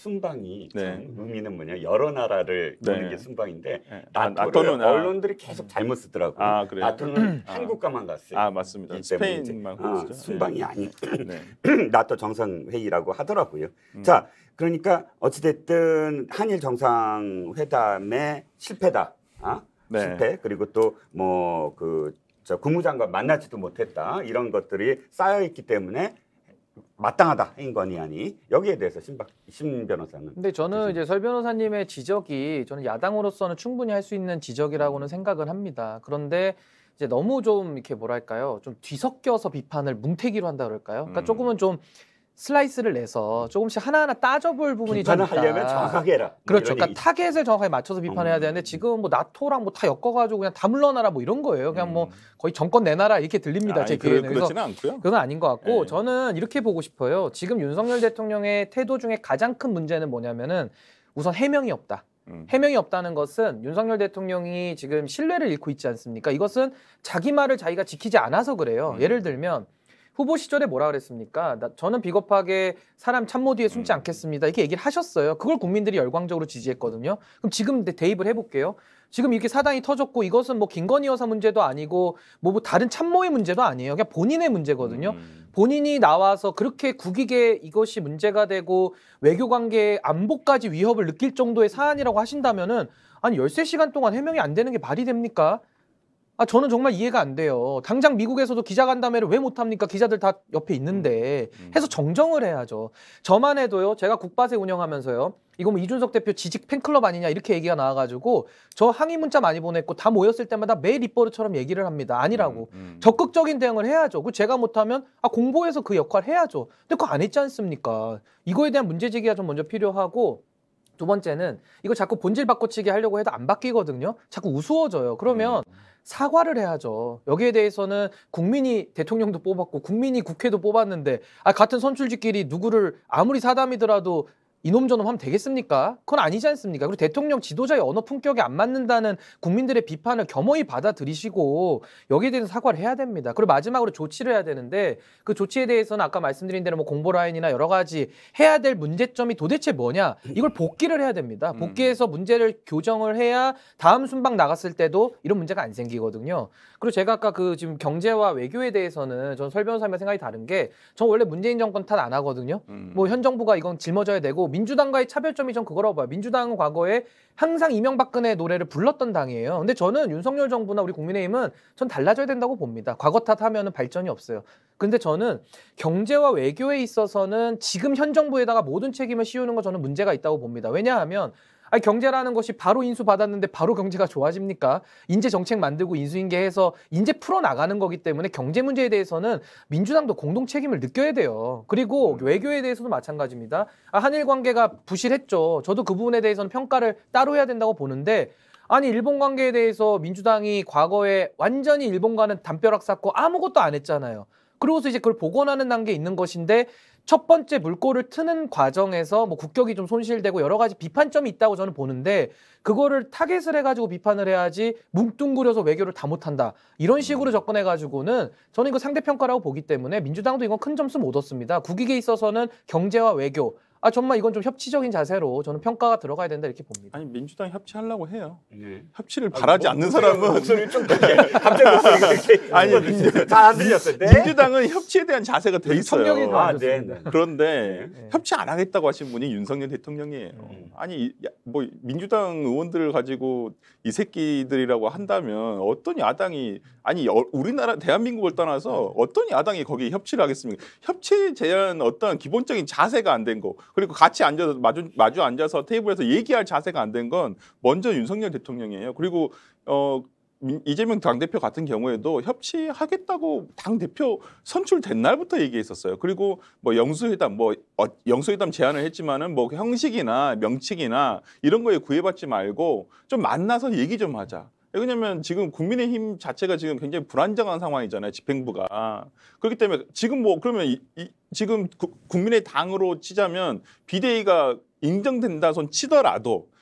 순방이 네. 참 의미는 뭐냐 여러 나라를 도는 네. 게 순방인데 예. 아, 나토를 아, 언론들이 계속 잘못 쓰더라고요. 아, 그래요? 나토는 아. 한국과만 갔어요. 아 맞습니다. 이 때문에 이제, 스페인만 어, 그러시죠. 순방이 아닌 네. 나토 정상 회의라고 하더라고요. 음. 자, 그러니까 어찌됐든 한일 정상 회담의 실패다. 아? 네. 실패 그리고 또뭐그저 국무장관 만나지도 못했다 이런 것들이 쌓여 있기 때문에 마땅하다 건의안이 여기에 대해서 신 박 신 변호사는 근데 저는 이제 설 변호사님의 지적이 저는 야당으로서는 충분히 할 수 있는 지적이라고는 생각을 합니다. 그런데 이제 너무 좀 이렇게 뭐랄까요, 좀 뒤섞여서 비판을 뭉태기로 한다 그럴까요? 그러니까 음. 조금은 좀 슬라이스를 내서 조금씩 하나하나 따져볼 부분이 좀 비판을 있다. 하려면 정확하게 해라. 뭐 그렇죠. 그러니까. 타겟을 정확하게 맞춰서 비판해야 음. 되는데 지금 뭐 나토랑 뭐 다 엮어가지고 그냥 다 물러나라 뭐 이런 거예요. 그냥 뭐 음. 거의 정권 내놔라 이렇게 들립니다. 제 아니, 귀에는. 그러, 그래서 그렇지는 않고요. 그건 아닌 것 같고 네. 저는 이렇게 보고 싶어요. 지금 윤석열 대통령의 태도 중에 가장 큰 문제는 뭐냐면은 우선 해명이 없다. 음. 해명이 없다는 것은 윤석열 대통령이 지금 신뢰를 잃고 있지 않습니까? 이것은 자기 말을 자기가 지키지 않아서 그래요. 음. 예를 들면 후보 시절에 뭐라 그랬습니까? 나- 저는 비겁하게 사람 참모 뒤에 숨지 음. 않겠습니다. 이렇게 얘기를 하셨어요. 그걸 국민들이 열광적으로 지지했거든요. 그럼 지금 대- 대입을 해볼게요. 지금 이렇게 사단이 터졌고 이것은 뭐 김건희 여사 문제도 아니고 뭐, 뭐 다른 참모의 문제도 아니에요. 그냥 본인의 문제거든요. 음. 본인이 나와서 그렇게 국익에 이것이 문제가 되고 외교 관계 안보까지 위협을 느낄 정도의 사안이라고 하신다면은 아니 13시간 동안 해명이 안 되는 게 말이 됩니까? 아 저는 정말 이해가 안 돼요. 당장 미국에서도 기자간담회를 왜 못 합니까? 기자들 다 옆에 있는데 음. 해서 정정을 해야죠. 저만 해도요. 제가 국바세 운영하면서요. 이거 뭐 이준석 대표 지직 팬클럽 아니냐 이렇게 얘기가 나와가지고 저 항의 문자 많이 보냈고 다 모였을 때마다 매일 입버릇처럼 얘기를 합니다. 아니라고. 음, 음. 적극적인 대응을 해야죠. 그 제가 못하면 아 공보에서 그 역할 해야죠. 근데 그거 안 했지 않습니까? 이거에 대한 문제 제기가 좀 먼저 필요하고 두 번째는 이거 자꾸 본질 바꿔치기 하려고 해도 안 바뀌거든요. 자꾸 우스워져요. 그러면 사과를 해야죠. 여기에 대해서는 국민이 대통령도 뽑았고 국민이 국회도 뽑았는데 아, 같은 선출직끼리 누구를 아무리 사담이더라도 이놈 저놈 하면 되겠습니까? 그건 아니지 않습니까? 그리고 대통령 지도자의 언어 품격에 안 맞는다는 국민들의 비판을 겸허히 받아들이시고 여기에 대해서 사과를 해야 됩니다. 그리고 마지막으로 조치를 해야 되는데 그 조치에 대해서는 아까 말씀드린 대로 뭐 공보 라인이나 여러 가지 해야 될 문제점이 도대체 뭐냐 이걸 복기를 해야 됩니다. 복기해서 문제를 교정을 해야 다음 순방 나갔을 때도 이런 문제가 안 생기거든요. 그리고 제가 아까 그 지금 경제와 외교에 대해서는 저는 설 변호사님과 생각이 다른 게 전 원래 문재인 정권 탓 안 하거든요. 음. 뭐현 정부가 이건 짊어져야 되고 민주당과의 차별점이 전 그거라고 봐요. 민주당은 과거에 항상 이명박근혜 노래를 불렀던 당이에요. 근데 저는 윤석열 정부나 우리 국민의힘은 전 달라져야 된다고 봅니다. 과거 탓하면은 발전이 없어요. 근데 저는 경제와 외교에 있어서는 지금 현 정부에다가 모든 책임을 씌우는 거 저는 문제가 있다고 봅니다. 왜냐하면 아니, 경제라는 것이 바로 인수 받았는데 바로 경제가 좋아집니까? 인재 정책 만들고 인수인계해서 인재 풀어 나가는 거기 때문에 경제 문제에 대해서는 민주당도 공동 책임을 느껴야 돼요. 그리고 외교에 대해서도 마찬가지입니다. 아, 한일 관계가 부실했죠. 저도 그 부분에 대해서는 평가를 따로 해야 된다고 보는데 아니 일본 관계에 대해서 민주당이 과거에 완전히 일본과는 담벼락 쌓고 아무것도 안 했잖아요. 그러고서 이제 그걸 복원하는 단계에 있는 것인데 첫 번째 물꼬를 트는 과정에서 뭐 국격이 좀 손실되고 여러 가지 비판점이 있다고 저는 보는데 그거를 타겟을 해가지고 비판을 해야지 뭉뚱그려서 외교를 다 못한다 이런 식으로 접근해가지고는 저는 이거 상대평가라고 보기 때문에 민주당도 이건 큰 점수 못 얻습니다. 국익에 있어서는 경제와 외교 아 정말 이건 좀 협치적인 자세로 저는 평가가 들어가야 된다 이렇게 봅니다. 아니 민주당 협치하려고 해요. 네. 협치를 바라지 아, 않는 뭐, 사람은 목소리 좀 크게 갑자기 목소리가 이렇게 아니, 잘안 들렸어요. 네? 민주당은 협치에 대한 자세가 돼 있어요. 성격이 좀 아, 안 네. 네. 그런데 네. 협치 안 하겠다고 하신 분이 윤석열 대통령이에요. 음. 아니 뭐 민주당 의원들을 가지고 이 새끼들이라고 한다면 어떤 야당이 아니 어- 우리나라 대한민국을 떠나서 어떤 야당이 거기에 협치를 하겠습니까? 협치 제한 어떤 기본적인 자세가 안 된 거 그리고 같이 앉아서 마주 마주 앉아서 테이블에서 얘기할 자세가 안 된 건 먼저 윤석열 대통령이에요. 그리고 어 민- 이재명 당대표 같은 경우에도 협치하겠다고 당대표 선출된 날부터 얘기했었어요. 그리고 뭐 영수회담 뭐 어, 영수회담 제안을 했지만은 뭐 형식이나 명칭이나 이런 거에 구애받지 말고 좀 만나서 얘기 좀 하자. 왜냐면 지금 국민의힘 자체가 지금 굉장히 불안정한 상황이잖아요. 집행부가. 그렇기 때문에 지금 뭐 그러면 이, 이- 지금 구- 국민의 당으로 치자면 비대위가 인정된다 손 치더라도 어,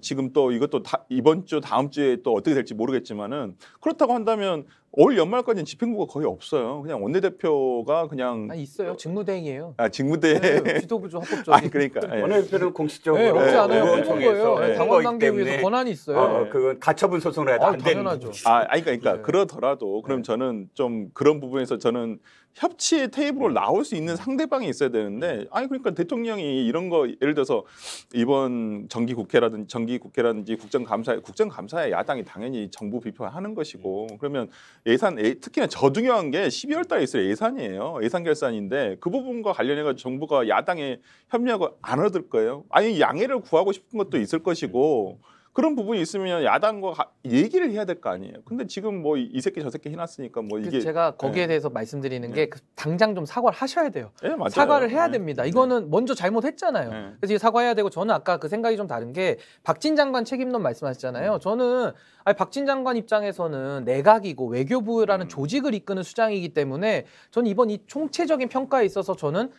지금 또 이것도 다, 이번 주 다음 주에 또 어떻게 될지 모르겠지만은 그렇다고 한다면 올 연말까지는 집행부가 거의 없어요. 그냥 원내대표가 그냥 아 있어요. 직무대행이에요. 아, 직무대 네, 지도부죠 합법적인. 아니 그러니까 예. 원내대표는 공식적으로 네, 없지 네, 않아요. 네, 뽑은 네, 거예요. 네. 네, 당원 거기 당규에 때문에 위해서 권한이 있어요. 어, 네. 그건 가처분 소송을 해도 아, 안 되는 당연하죠. 거지. 아, 아니 그러니까 네. 그러더라도 그럼 저는 좀 그런 부분에서 저는 협치의 테이블로 나올 수 있는 상대방이 있어야 되는데 아니 그러니까 대통령이 이런 거 예를 들어서 이번 정기 국회라든지 정기 국회라든지 국정감사 국정감사에 야당이 당연히 정부 비판하는 것이고 그러면 예산 예- 특히나 저 중요한 게 12월 달에 있을 예산이에요. 예산 결산인데 그 부분과 관련해 가지고 정부가 야당에 협력을 안 얻을 거예요. 아니 양해를 구하고 싶은 것도 있을 것이고 그런 부분이 있으면 야당과 가- 얘기를 해야 될 거 아니에요. 근데 지금 뭐 이 새끼 저 새끼 해놨으니까 뭐 그래서 이게 제가 거기에 네. 대해서 말씀드리는 네. 게그 당장 좀 사과를 하셔야 돼요. 예, 맞아요. 사과를 해야 네. 됩니다. 이거는 먼저 잘못했잖아요. 네. 그래서 이제 사과해야 되고 저는 아까 그 생각이 좀 다른 게 박진 장관 책임론 말씀하셨잖아요. 저는 아니 박진 장관 입장에서는 내각이고 외교부라는 음. 조직을 이끄는 수장이기 때문에 저는 이번 이 총체적인 평가에 있어서 저는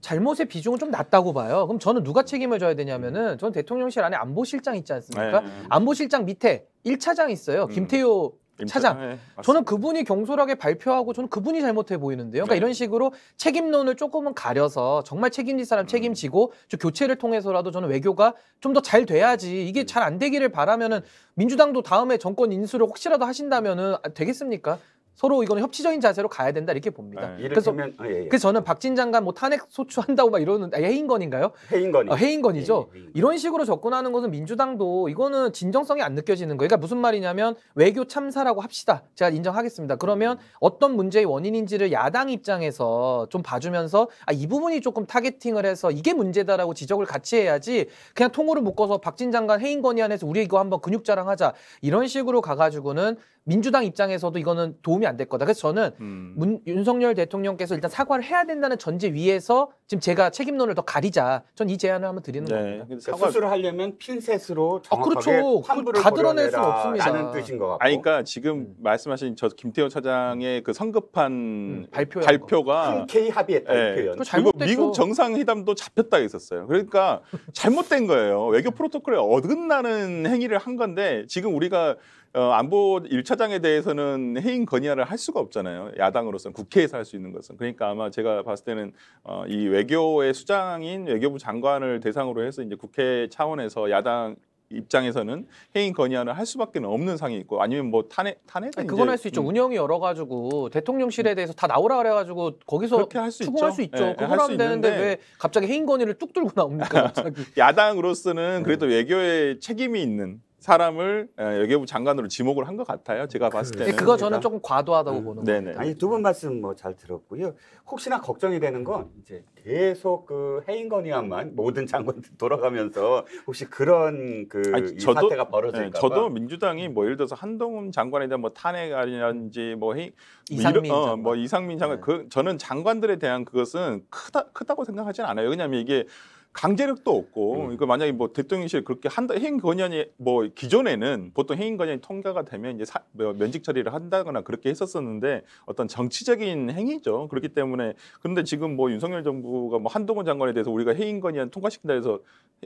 잘못의 비중은 좀 낮다고 봐요. 그럼 저는 누가 책임을 져야 되냐면은 저는 대통령실 안에 안보실장 있지 않습니까? 네. 안보실장 밑에 1차장 있어요. 음. 김태효 차장. 네. 저는 그분이 경솔하게 발표하고 저는 그분이 잘못해 보이는데요. 그러니까 네. 이런 식으로 책임론을 조금은 가려서 정말 책임질 사람 음. 책임지고 좀 교체를 통해서라도 저는 외교가 좀 더 잘 돼야지 이게 잘 안 되기를 바라면은 민주당도 다음에 정권 인수를 혹시라도 하신다면은 아, 되겠습니까? 서로 이거는 협치적인 자세로 가야 된다 이렇게 봅니다. 네. 그래서 이를테면 아, 예, 예. 그래서 저는 박진 장관 뭐 탄핵 소추한다고 막 이러는 아, 해인건인가요? 해인건이 아, 해인건이죠. 예, 예. 이런 식으로 접근하는 것은 민주당도 이거는 진정성이 안 느껴지는 거예요. 그러니까 무슨 말이냐면 외교 참사라고 합시다. 제가 인정하겠습니다. 그러면 어떤 문제의 원인인지를 야당 입장에서 좀 봐주면서 아, 이 부분이 조금 타겟팅을 해서 이게 문제다라고 지적을 같이 해야지 그냥 통으로 묶어서 박진 장관 해임 건의안에서 우리 이거 한번 근육 자랑하자 이런 식으로 가가지고는 민주당 입장에서도 이거는 도움이 안 될 거다. 그래서 저는 음. 문, 윤석열 대통령께서 일단 사과를 해야 된다는 전제 위에서 지금 제가 책임론을 더 가리자. 전 이 제안을 한번 드리는 네. 겁니다. 그러니까 사과 수술을 하려면 핀셋으로 아, 정확하게 그렇죠. 환부를 다 드러낼 수는 벌여내라 없습니다. 라는 뜻인 것 같고. 아니 그러니까 지금 음. 말씀하신 저 김태호 차장의 그 성급한 음, 발표가 흔쾌히 합의했다 표현. 그거 그리고. 미국 정상회담도 잡혔다 했었어요. 그러니까 잘못된 거예요. 외교 프로토콜에 어긋나는 행위를 한 건데 지금 우리가 어, 안보 1차장에 대해서는 해임 건의안을 할 수가 없잖아요. 야당으로서는 국회에서 할 수 있는 것은. 그러니까 아마 제가 봤을 때는 어, 이 외교의 수장인 외교부 장관을 대상으로 해서 이제 국회 차원에서 야당 입장에서는 해임 건의안을 할 수밖에 없는 상이 있고 아니면 뭐 탄핵 탄핵 그건 할 수 있죠. 운영이 열어 가지고 대통령실에 대해서 다 나오라 그래 가지고 거기서 음. 그렇게 할수 추궁할 있죠. 수 있죠. 예, 그걸 할수 하면 되는데 왜 갑자기 해임 건의를 뚝 들고 나옵니까? 갑자기. 야당으로서는 그래도 음. 외교에 책임이 있는 사람을 에, 외교부 장관으로 지목을 한 것 같아요. 제가 봤을 그- 때는. 그거 저는. 조금 과도하다고 음, 보는 네네. 아니 두 분 말씀 뭐 잘 들었고요. 혹시나 걱정이 되는 건 이제 계속 그 해임 건의안만 모든 장관들 돌아가면서 혹시 그런 그 아니, 이 저도- 사태가 네, 벌어질까 저도 봐. 민주당이 뭐 예를 들어서 한동훈 장관에 대한 뭐 탄핵이라든지 뭐 해임 뭐 이상민 이런- 어, 장관. 뭐 이상민 장관 네. 그 저는 장관들에 대한 그것은 크다 크다고 생각하지는 않아요. 왜냐하면 이게 강제력도 없고 음. 이거 만약에 뭐 대통령실 그렇게 한다 해임 건의안이 뭐 기존에는 보통 해임 건의안이 통과가 되면 이제 사, 뭐 면직 처리를 한다거나 그렇게 했었었는데 어떤 정치적인 행위죠. 그렇기 때문에 그런데 지금 뭐 윤석열 정부가 뭐 한동훈 장관에 대해서 우리가 해임 건의안 통과시킨다 해서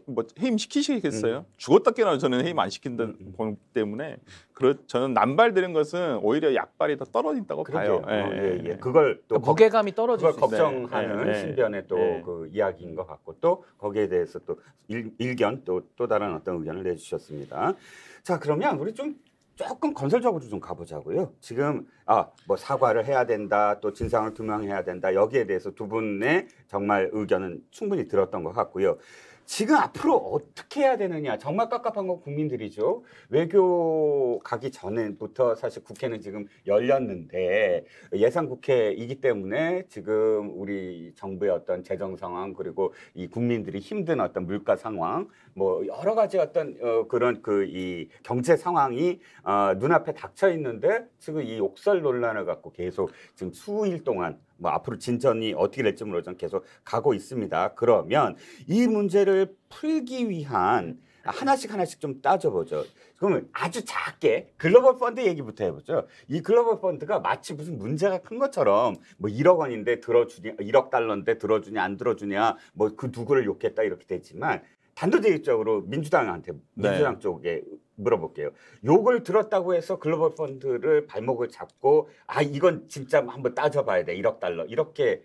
뭐 해임 시키시겠어요? 죽었다 깨나 저는 해임 안 시킨다 음, 음. 보기 때문에 그렇 저는 남발되는 것은 오히려 약발이 더 떨어진다고 그러게요. 봐요. 어, 예, 예. 그걸 또 그러니까 무게감이 떨어질 그걸 수 있어요. 걱정하는 네, 네, 신변의 또 네. 그 이야기인 것 같고 또 거기에 대해서 또 일, 일견 또 또 다른 어떤 의견을 내주셨습니다. 자 그러면 우리 좀 조금 건설적으로 좀 가보자고요. 지금 아 뭐 사과를 해야 된다, 또 진상을 규명해야 된다 여기에 대해서 두 분의 정말 의견은 충분히 들었던 것 같고요. 지금 앞으로 어떻게 해야 되느냐 정말 깝깝한 건 국민들이죠. 외교 가기 전에부터 사실 국회는 지금 열렸는데 예산 국회이기 때문에 지금 우리 정부의 어떤 재정 상황 그리고 이 국민들이 힘든 어떤 물가 상황 뭐 여러 가지 어떤 어 그런 그 이 경제 상황이 어 눈앞에 닥쳐 있는데 지금 이 옥설 논란을 갖고 계속 지금 수일 동안 뭐 앞으로 진전이 어떻게 될지 모르지만 계속 가고 있습니다. 그러면 이 문제를 풀기 위한 하나씩 하나씩 좀 따져보죠. 그러면 아주 작게 글로벌 펀드 얘기부터 해보죠. 이 글로벌 펀드가 마치 무슨 문제가 큰 것처럼 뭐 1억 원인데 들어주냐, 1억 달러인데 들어주냐 안 들어주냐, 뭐 그 누구를 욕했다 이렇게 되지만 단도직입적으로 민주당한테 네. 민주당 쪽에 물어볼게요. 욕을 들었다고 해서 글로벌 펀드를 발목을 잡고 아 이건 진짜 한번 따져봐야 돼 1억 달러 이렇게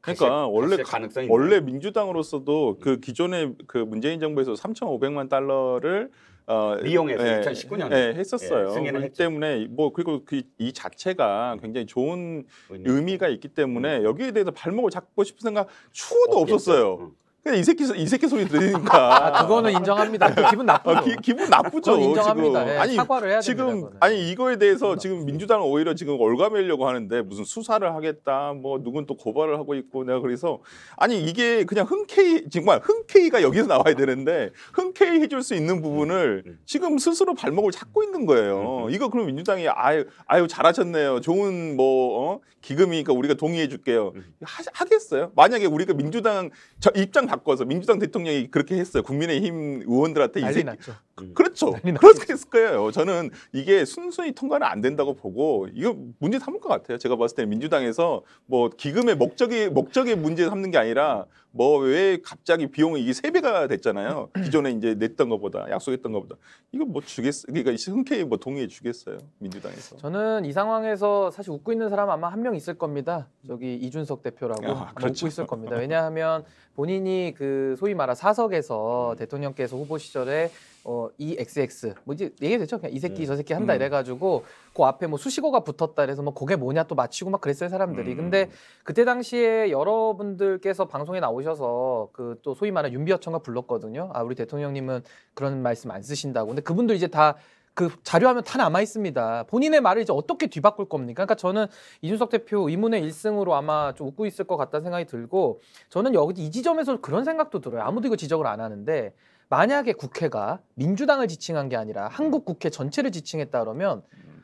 그러니까 가실- 원래 가능성이 있나요? 원래 민주당으로서도 그 기존의 그 문재인 정부에서 3,500만 달러를 어, 이용해서 2019 년에 예, 했었어요. 예, 그렇기. 때문에 뭐 그리고 그 이 자체가 굉장히 좋은 의미가 있기 때문에 여기에 대해서 발목을 잡고 싶은 생각 추호도 없겠죠. 없었어요. 응. 그냥 이 새끼 소- 이 새끼 소리 들으니까 아, 그거는 인정합니다. 기분 나쁘죠. 아, 기, 기분 나쁘죠. 인정합니다. 예, 아니 사과를 해야 됩니다. 지금 그거는. 아니 이거에 대해서 지금. 민주당은 오히려 지금 올가매려고 하는데 무슨 수사를 하겠다 뭐 누군 또 고발을 하고 있고 내가 그래서 아니 이게 그냥 흔쾌히 정말 흔쾌히가 여기서 나와야 되는데 흔쾌히 해줄 수 있는 부분을 음. 지금 스스로 발목을 잡고 있는 거예요. 음. 이거 그럼 민주당이 아유 아유 잘하셨네요. 좋은 뭐 어? 기금이니까 우리가 동의해 줄게요. 음. 하, 하겠어요? 만약에 우리가 민주당 저 입장 바꿔서 민주당 대통령이 그렇게 했어요. 국민의힘 의원들한테 이 난리 새끼 났죠. 음. 그렇죠. 난리 그렇게 했을 거예요. 저는 이게 순순히 통과는 안 된다고 보고 이거 문제 삼을 것 같아요. 제가 봤을 때 민주당에서 뭐 기금의 목적이 목적의 문제 삼는 게 아니라 뭐 왜 갑자기 비용이 이게 세 배가 됐잖아요. 기존에 이제 냈던 것보다 약속했던 것보다 이거 뭐 주겠 그러니까 흔쾌히 뭐 동의해 주겠어요. 민주당에서. 저는 이 상황에서 사실 웃고 있는 사람 아마 한 명 있을 겁니다. 저기 이준석 대표라고 아, 그렇죠. 웃고 있을 겁니다. 왜냐하면 본인이 그 소위 말하 사석에서 대통령께서 후보 시절에 어, EXX 뭐 이제 얘기됐죠. 그냥 이 새끼 음. 저 새끼 한다 음. 이래가지고 그 앞에 뭐 수식어가 붙었다 그래서 뭐 그게 뭐냐 또 맞히고 막 그랬어요 사람들이. 음. 근데 그때 당시에 여러분들께서 방송에 나오셔서 그 또 소위 말하는 윤비어청가 불렀거든요. 아 우리 대통령님은 그런 말씀 안 쓰신다고. 근데 그분들 이제 다 그 자료하면 다 남아 있습니다. 본인의 말을 이제 어떻게 뒤바꿀 겁니까? 그러니까 저는 이준석 대표 의문의 일승으로 아마 좀 웃고 있을 것 같다는 생각이 들고 저는 여기 이 지점에서 그런 생각도 들어요. 아무도 이거 지적을 안 하는데 만약에 국회가 민주당을 지칭한 게 아니라 한국 국회 전체를 지칭했다 그러면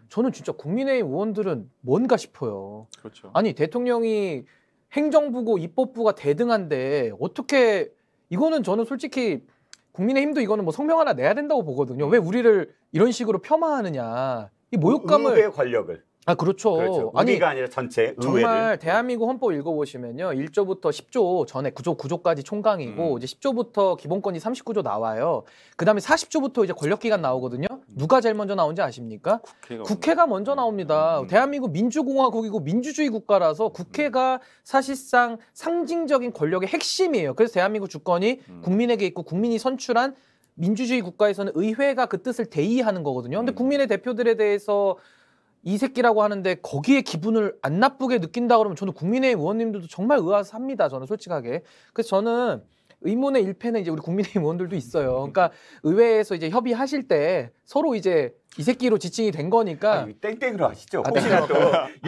저는 진짜 국민의힘 의원들은 뭔가 싶어요. 그렇죠. 아니 대통령이 행정부고 입법부가 대등한데 어떻게 이거는 저는 솔직히 국민의힘도 이거는 뭐 성명 하나 내야 된다고 보거든요. 왜 우리를 이런 식으로 폄하하느냐. 이 모욕감을 의회 권력을 아 그렇죠. 그렇죠. 아니 우리가 아니라 전체 정말 의회를 대한민국 헌법 읽어보시면요. 1조부터 10조 전에 9조, 9조까지 총강이고 음. 이제 10조부터 기본권이 39조 나와요. 그다음에 40조부터 이제 권력기관 나오거든요. 누가 제일 먼저 나온지 아십니까? 국회가, 국회가 먼저 나옵니다. 음. 대한민국 민주공화국이고 민주주의 국가라서 국회가 사실상 상징적인 권력의 핵심이에요. 그래서 대한민국 주권이 음. 국민에게 있고 국민이 선출한 민주주의 국가에서는 의회가 그 뜻을 대의하는 거거든요. 근데 음. 국민의 대표들에 대해서 이 새끼라고 하는데 거기에 기분을 안 나쁘게 느낀다 그러면 저는 국민의힘 의원님들도 정말 의아합니다. 저는 솔직하게. 그래서 저는 의문의 일패는 이제 우리 국민의힘 의원들도 있어요. 그러니까 의회에서 이제 협의하실 때 서로 이제 이 새끼로 지칭이 된 거니까 아니, 땡땡으로 하시죠. 아, 혹시나 또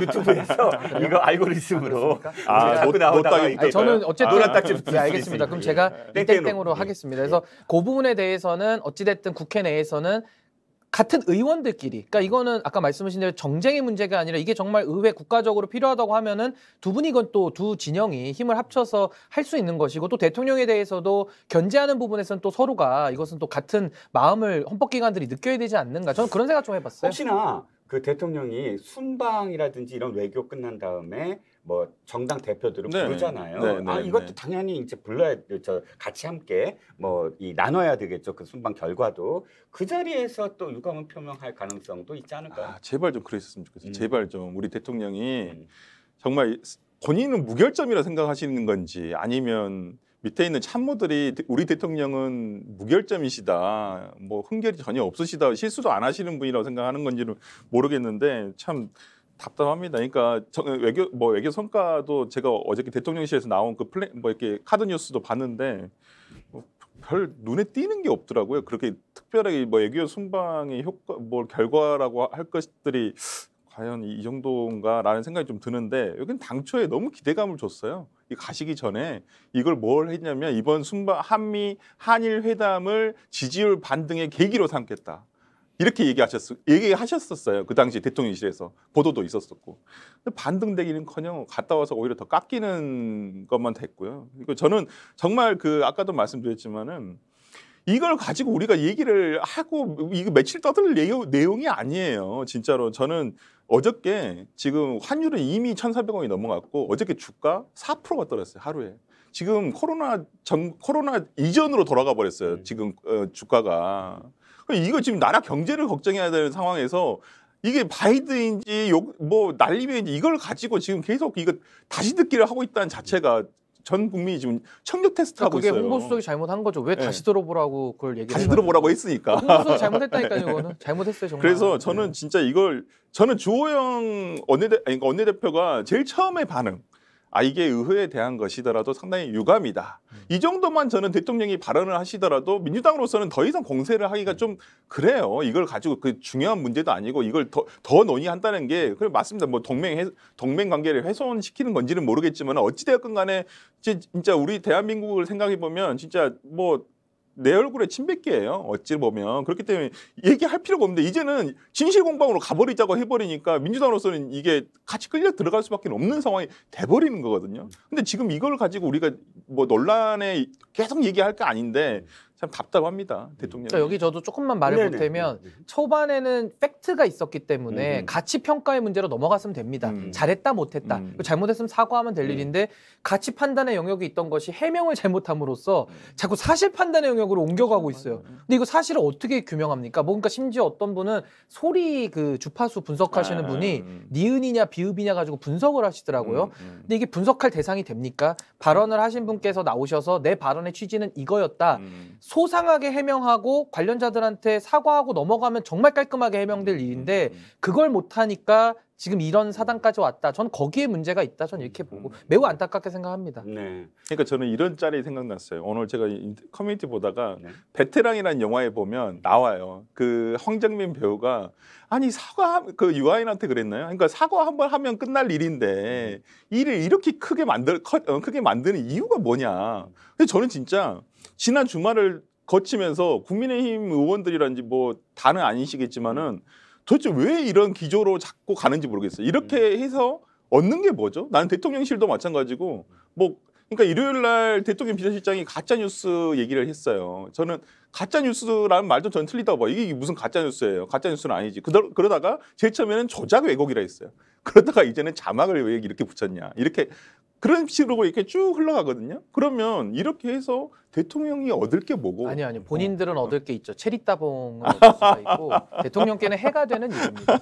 유튜브에서 이거 알고리즘으로? 아, 자꾸 노- 나오다가 아니, 저는 어쨌든 노란 네, 알겠습니다. 그럼 제가 이 땡땡으로 하겠습니다. 그래서 그 부분에 대해서는 어찌 됐든 국회 내에서는 같은 의원들끼리, 그러니까 이거는 아까 말씀하신 대로 정쟁의 문제가 아니라 이게 정말 의회 국가적으로 필요하다고 하면은 두 분이 이건 또 두 진영이 힘을 합쳐서 할 수 있는 것이고 또 대통령에 대해서도 견제하는 부분에서는 또 서로가 이것은 또 같은 마음을 헌법기관들이 느껴야 되지 않는가. 저는 그런 생각 좀 해봤어요. 혹시나 그 대통령이 순방이라든지 이런 외교 끝난 다음에 뭐 정당 대표들을 네. 부르잖아요. 네, 네, 아 이것도 네. 당연히 이제 불러야 저 같이 함께 뭐 이 나눠야 되겠죠. 그 순방 결과도 그 자리에서 또 유감을 표명할 가능성도 있지 않을까요? 아, 제발 좀 그랬으면 좋겠어요. 음. 제발 좀 우리 대통령이 음. 정말 본인은 무결점이라 생각하시는 건지 아니면 밑에 있는 참모들이 대- 우리 대통령은 무결점이시다, 뭐 흠결이 전혀 없으시다, 실수도 안 하시는 분이라고 생각하는 건지는 모르겠는데 참 답답합니다. 그러니까 저- 외교 뭐 외교 성과도 제가 어저께 대통령실에서 나온 그 플랜 뭐 이렇게 카드 뉴스도 봤는데 뭐 별 눈에 띄는 게 없더라고요. 그렇게 특별하게 뭐 외교 순방의 효과 뭐 결과라고 할 것들이 과연 이 정도인가라는 생각이 좀 드는데 여기는 당초에 너무 기대감을 줬어요. 이 가시기 전에 이걸 뭘 했냐면 이번 순방 한미 한일 회담을 지지율 반등의 계기로 삼겠다. 이렇게 얘기하셨 얘기하셨었어요. 그 당시 대통령실에서 보도도 있었었고 근데 반등되기는 커녕 갔다 와서 오히려 더 깎이는 것만 됐고요. 그리고 저는 정말 그 아까도 말씀드렸지만은 이걸 가지고 우리가 얘기를 하고 이거 며칠 떠들 내용, 내용이 아니에요. 진짜로 저는 어저께 지금 환율은 이미 1,400원이 넘어갔고 어저께 주가 4%가 떨어졌어요 하루에. 지금 코로나 전 코로나 이전으로 돌아가 버렸어요. 음. 지금 어, 주가가. 그러니까 이거 지금 나라 경제를 걱정해야 되는 상황에서 이게 바이든인지 욕, 뭐 난리면인지 이걸 가지고 지금 계속 이거 다시 듣기를 하고 있다는 자체가 전 국민이 지금 청력 테스트 하고 그게 있어요. 홍보 수석이 잘못한 거죠. 왜 네. 다시 들어보라고 그걸 얘기를 다시 해가지고. 들어보라고 했으니까. 홍보 수석이 잘못했다니까요. 이거는 잘못했어요 정말. 그래서 저는 네. 진짜 이걸 저는 주호영 원내대 아니, 그러니까 원내대표가 제일 처음에 반응. 아 이게 의회에 대한 것이더라도 상당히 유감이다. 음. 이 정도만 저는 대통령이 발언을 하시더라도 민주당으로서는 더 이상 공세를 하기가 좀 그래요. 이걸 가지고 그 중요한 문제도 아니고 이걸 더, 더 논의한다는 게 그래 맞습니다. 뭐 동맹 해, 동맹 관계를 훼손시키는 건지는 모르겠지만 어찌 되었건 간에 진- 진짜 우리 대한민국을 생각해 보면 진짜 뭐 내 얼굴에 침 뱉기예요. 어찌 보면 그렇기 때문에 얘기할 필요가 없는데 이제는 진실 공방으로 가버리자고 해버리니까 민주당으로서는 이게 같이 끌려 들어갈 수밖에 없는 상황이 돼버리는 거거든요. 근데 지금 이걸 가지고 우리가 뭐 논란에 계속 얘기할 게 아닌데 참 답답합니다 대통령. 그러니까 여기 저도 조금만 말을 네네. 보태면 초반에는 팩트가 있었기 때문에 음. 가치 평가의 문제로 넘어갔으면 됩니다. 음. 잘했다 못했다. 음. 잘못했으면 사과하면 될 음. 일인데 가치 판단의 영역이 있던 것이 해명을 잘못함으로써 음. 자꾸 사실 판단의 영역으로 옮겨가고 있어요. 근데 이거 사실을 어떻게 규명합니까? 뭔가 심지어 어떤 분은 소리 그 주파수 분석하시는 아, 분이 음. 니은이냐 비읍이냐 가지고 분석을 하시더라고요. 음, 음. 근데 이게 분석할 대상이 됩니까? 발언을 하신 분께서 나오셔서 내 발언의 취지는 이거였다. 음. 소상하게 해명하고 관련자들한테 사과하고 넘어가면 정말 깔끔하게 해명될 일인데 음. 그걸 못하니까 지금 이런 사단까지 왔다. 전 거기에 문제가 있다. 전 이렇게 보고 매우 안타깝게 생각합니다. 네. 그러니까 저는 이런 짤이 생각났어요. 오늘 제가 이 커뮤니티 보다가 네. 베테랑이라는 영화에 보면 나와요. 그 황정민 배우가 아니 사과 그 유아인한테 그랬나요? 그러니까 사과 한 번 하면 끝날 일인데 일을 이렇게 크게 만들 커- 어, 크게 만드는 이유가 뭐냐? 근데 저는 진짜 지난 주말을 거치면서 국민의힘 의원들이란지 뭐 다는 아니시겠지만은 도대체 왜 이런 기조로 자꾸 가는지 모르겠어요. 이렇게 음. 해서 얻는 게 뭐죠? 나는 대통령실도 마찬가지고 뭐 그러니까 일요일 날 대통령 비서실장이 가짜 뉴스 얘기를 했어요. 저는 가짜 뉴스라는 말도 저는 틀리다고 봐요. 이게 무슨 가짜 뉴스예요? 가짜 뉴스는 아니지. 그러, 그러다가 제일 처음에는 조작 왜곡이라 했어요. 그러다가 이제는 자막을 왜 이렇게 붙였냐. 이렇게 그런 식으로 이렇게 쭉 흘러가거든요. 그러면 이렇게 해서 대통령이 얻을 게 뭐고? 아니요, 아니요. 본인들은 얻을 게 있죠. 체리 따봉을 얻을 수가 있고 대통령께는 해가 되는 일입니다.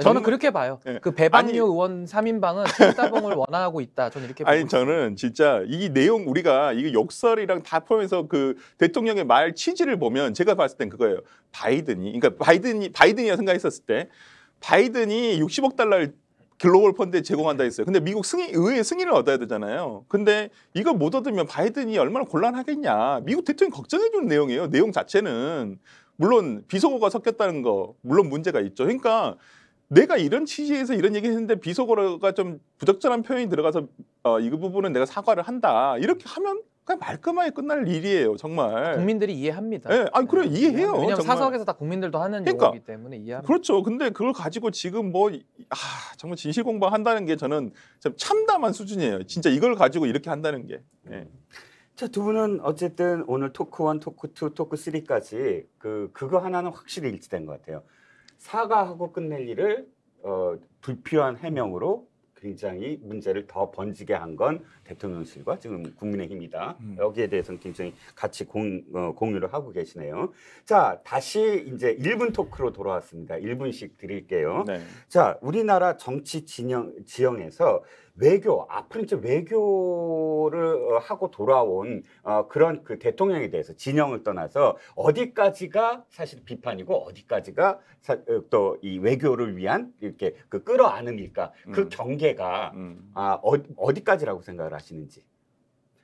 저는 그렇게 봐요. 예. 그 배방류 아니- 의원 3인방은 체리 따봉을 원하고 있다. 저는 이렇게 아니. 저는 진짜 이 내용 우리가 이게 욕설이랑 다 포함해서 그 대통령의 말 취지를 보면 제가 봤을 땐 그거예요. 바이든이 그러니까 바이든이 바이든이라 생각했었을 때 바이든이 60억 달러를 글로벌 펀드에 제공한다 했어요. 근데 미국 승인 의회 승인을 얻어야 되잖아요. 근데 이걸 못 얻으면 바이든이 얼마나 곤란하겠냐. 미국 대통령이 걱정해 주는 내용이에요. 내용 자체는 물론 비속어가 섞였다는 거 물론 문제가 있죠. 그러니까 내가 이런 취지에서 이런 얘기 했는데 비속어가 좀 부적절한 표현이 들어가서 어, 이 부분은 내가 사과를 한다. 이렇게 하면 그냥 말끔하게 끝날 일이에요, 정말. 국민들이 이해합니다. 예, 아니, 그래, 이해해요, 왜냐하면 정말. 사석에서 다 국민들도 하는 그러니까. 용어이기 때문에 이해합니다. 그렇죠. 근데 그걸 가지고 지금 뭐, 이- 아, 정말 진실 공방한다는 게 저는 참 참담한 수준이에요. 진짜 이걸 가지고 이렇게 한다는 게. 예. 자, 두 분은 어쨌든 오늘 토크 1, 토크 2, 토크 3까지 그 그거 하나는 확실히 일치된 것 같아요. 사과하고 끝낼 일을 어, 불필요한 해명으로 굉장히 문제를 더 번지게 한 건 대통령실과 지금 국민의힘이다. 음. 여기에 대해서는 굉장히 같이 공, 어, 공유를 하고 계시네요. 자, 다시 이제 1분 토크로 돌아왔습니다. 1분씩 드릴게요. 네. 자, 우리나라 정치 진영, 지형에서 외교, 앞으로 이제 외교를 어, 하고 돌아온 어, 그런 그 대통령에 대해서 진영을 떠나서 어디까지가 사실 비판이고 어디까지가 또 이 외교를 위한 이렇게 그 끌어안음일까? 그 음. 경계가 음. 아, 어, 어디까지라고 생각을 하시는지.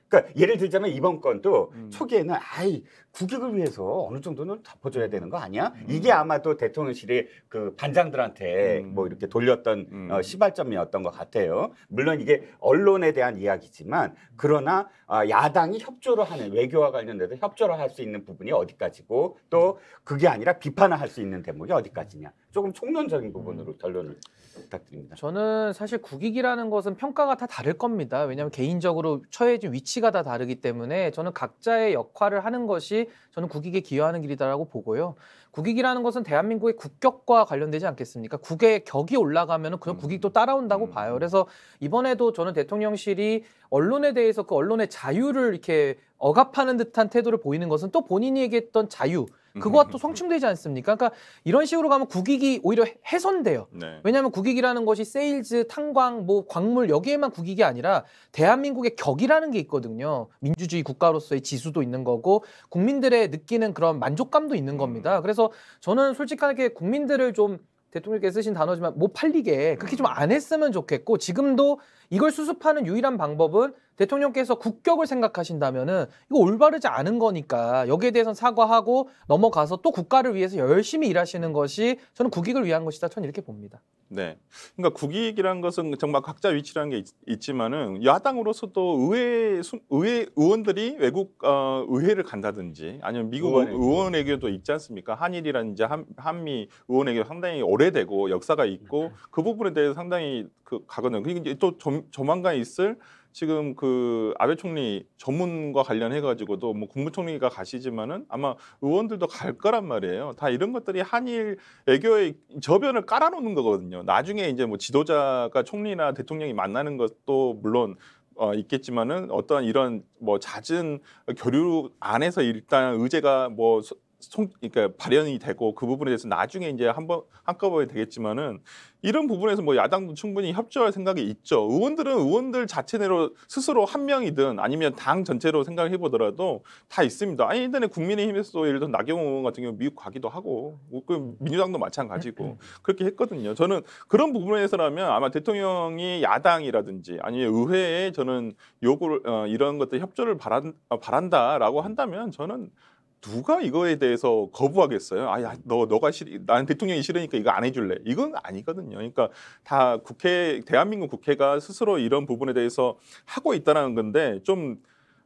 그러니까 예를 들자면 이번 건도 음. 초기에는 아이 국익을 위해서 어느 정도는 덮어줘야 되는 거 아니야? 음. 이게 아마도 대통령실이 그 반장들한테 음. 뭐 이렇게 돌렸던 음. 어, 시발점이었던 것 같아요. 물론 이게 언론에 대한 이야기지만 그러나 아, 야당이 협조를 하는 외교와 관련돼서 협조를 할 수 있는 부분이 어디까지고 또 그게 아니라 비판을 할 수 있는 대목이 어디까지냐? 조금 총론적인 부분으로 결론을 부탁드립니다. 저는 사실 국익이라는 것은 평가가 다 다를 겁니다. 왜냐하면 개인적으로 처해진 위치가 다 다르기 때문에 저는 각자의 역할을 하는 것이 저는 국익에 기여하는 길이다라고 보고요. 국익이라는 것은 대한민국의 국격과 관련되지 않겠습니까? 국의 격이 올라가면 그냥 음. 국익도 따라온다고 음. 봐요. 그래서 이번에도 저는 대통령실이 언론에 대해서 그 언론의 자유를 이렇게 억압하는 듯한 태도를 보이는 것은 또 본인이 얘기했던 자유 그거와 또 상충되지 않습니까? 그러니까 이런 식으로 가면 국익이 오히려 훼손돼요. 네. 왜냐하면 국익이라는 것이 세일즈, 탄광, 뭐 광물 여기에만 국익이 아니라 대한민국의 격이라는 게 있거든요. 민주주의 국가로서의 지수도 있는 거고 국민들의 느끼는 그런 만족감도 있는 겁니다. 그래서 저는 솔직하게 국민들을 좀 대통령께서 쓰신 단어지만 쪽팔리게 그렇게 좀 안 했으면 좋겠고 지금도 이걸 수습하는 유일한 방법은 대통령께서 국격을 생각하신다면은 이거 올바르지 않은 거니까 여기에 대해서는 사과하고 넘어가서 또 국가를 위해서 열심히 일하시는 것이 저는 국익을 위한 것이다. 저는 이렇게 봅니다. 네. 그러니까 국익이라는 것은 정말 각자 위치라는 게 있, 지만은 야당으로서도 의회 수- 의회 의원들이 외국 어, 의회를 간다든지 아니면 미국 의원 외교. 의원 외교도 있지 않습니까? 한일이라든지 한, 한미 의원 외교 상당히 오래되고 역사가 있고 그 부분에 대해서 상당히 그 가거든요. 그리고 이제 또 조, 조만간 있을 지금 그 아베 총리 전문과 관련해 가지고도 뭐 국무총리가 가시지만은 아마 의원들도 갈 거란 말이에요. 다 이런 것들이 한일 외교의 저변을 깔아놓는 거거든요. 나중에 이제 뭐 지도자가 총리나 대통령이 만나는 것도 물론 어, 있겠지만은 어떠한 이런 뭐 잦은 교류 안에서 일단 의제가 뭐 소- 송, 그러니까 발현이 되고 그 부분에 대해서 나중에 이제 한번 한꺼번에 되겠지만은 이런 부분에서 뭐 야당도 충분히 협조할 생각이 있죠. 의원들은 의원들 자체내로 스스로 한 명이든 아니면 당 전체로 생각을 해보더라도 다 있습니다. 아니 예전에 국민의힘에서도 예를 들어 나경원 의원 같은 경우 미국 가기도 하고 뭐그 민주당도 마찬가지고 그렇게 했거든요. 저는 그런 부분에서라면 아마 대통령이 야당이라든지 아니면 의회에 저는 요구를 어, 이런 것들 협조를 바란, 어, 바란다라고 한다면 저는 누가 이거에 대해서 거부하겠어요? 아야 너 너가 싫 나는 대통령이 싫으니까 이거 안 해줄래? 이건 아니거든요. 그러니까 다 국회 대한민국 국회가 스스로 이런 부분에 대해서 하고 있다는 건데 좀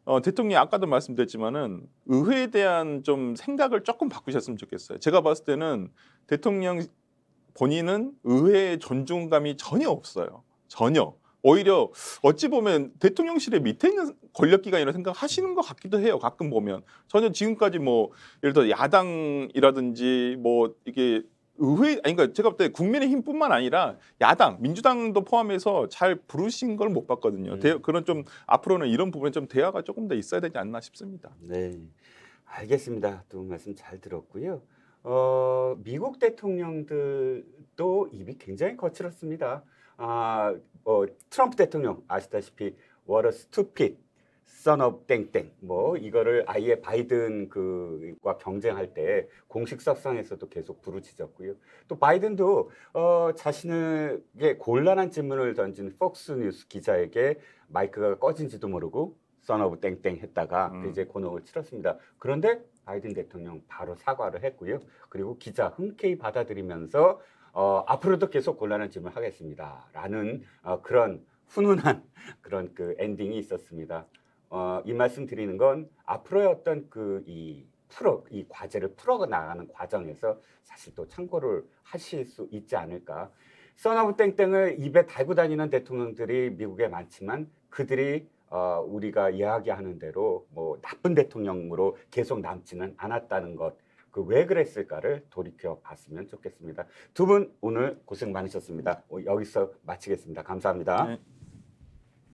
어, 대통령이 아까도 말씀드렸지만은 의회에 대한 좀 생각을 조금 바꾸셨으면 좋겠어요. 제가 봤을 때는 대통령 본인은 의회의 존중감이 전혀 없어요. 전혀. 오히려 어찌 보면 대통령실의 밑에 있는 권력기관이라고 생각 하시는 것 같기도 해요. 가끔 보면 전혀 지금까지 뭐 예를 들어 야당이라든지 뭐 이게 의회 아니 그러니까 제가 볼 때 국민의힘뿐만 아니라 야당 민주당도 포함해서 잘 부르신 걸 못 봤거든요. 음. 대- 그런 좀 앞으로는 이런 부분에 좀 대화가 조금 더 있어야 되지 않나 싶습니다. 네, 알겠습니다. 또 말씀 잘 들었고요. 어, 미국 대통령들도 입이 굉장히 거칠었습니다. 아, 어, 트럼프 대통령 아시다시피 what a stupid son of 땡땡 뭐 이거를 아예 바이든 그과 경쟁할 때 공식 석상에서도 계속 부르짖었고요. 또 바이든도 어, 자신에게 곤란한 질문을 던진 폭스 뉴스 기자에게 마이크가 꺼진지도 모르고 son of 땡땡 했다가 음. 이제 곤혹을 치렀습니다. 그런데 바이든 대통령 바로 사과를 했고요. 그리고 기자 흔쾌히 받아들이면서 어, 앞으로도 계속 곤란한 질문을 하겠습니다 라는 어, 그런 훈훈한 그런 그 엔딩이 있었습니다. 어, 이 말씀 드리는 건 앞으로의 어떤 그 이 풀어 이 과제를 풀어 나가는 과정에서 사실 또 참고를 하실 수 있지 않을까. 써나브 땡땡을 입에 달고 다니는 대통령들이 미국에 많지만 그들이 어, 우리가 이야기하는 대로 뭐 나쁜 대통령으로 계속 남지는 않았다는 것. 그 왜 그랬을까를 돌이켜 봤으면 좋겠습니다. 두 분 오늘 고생 많으셨습니다. 어, 여기서 마치겠습니다. 감사합니다. 네.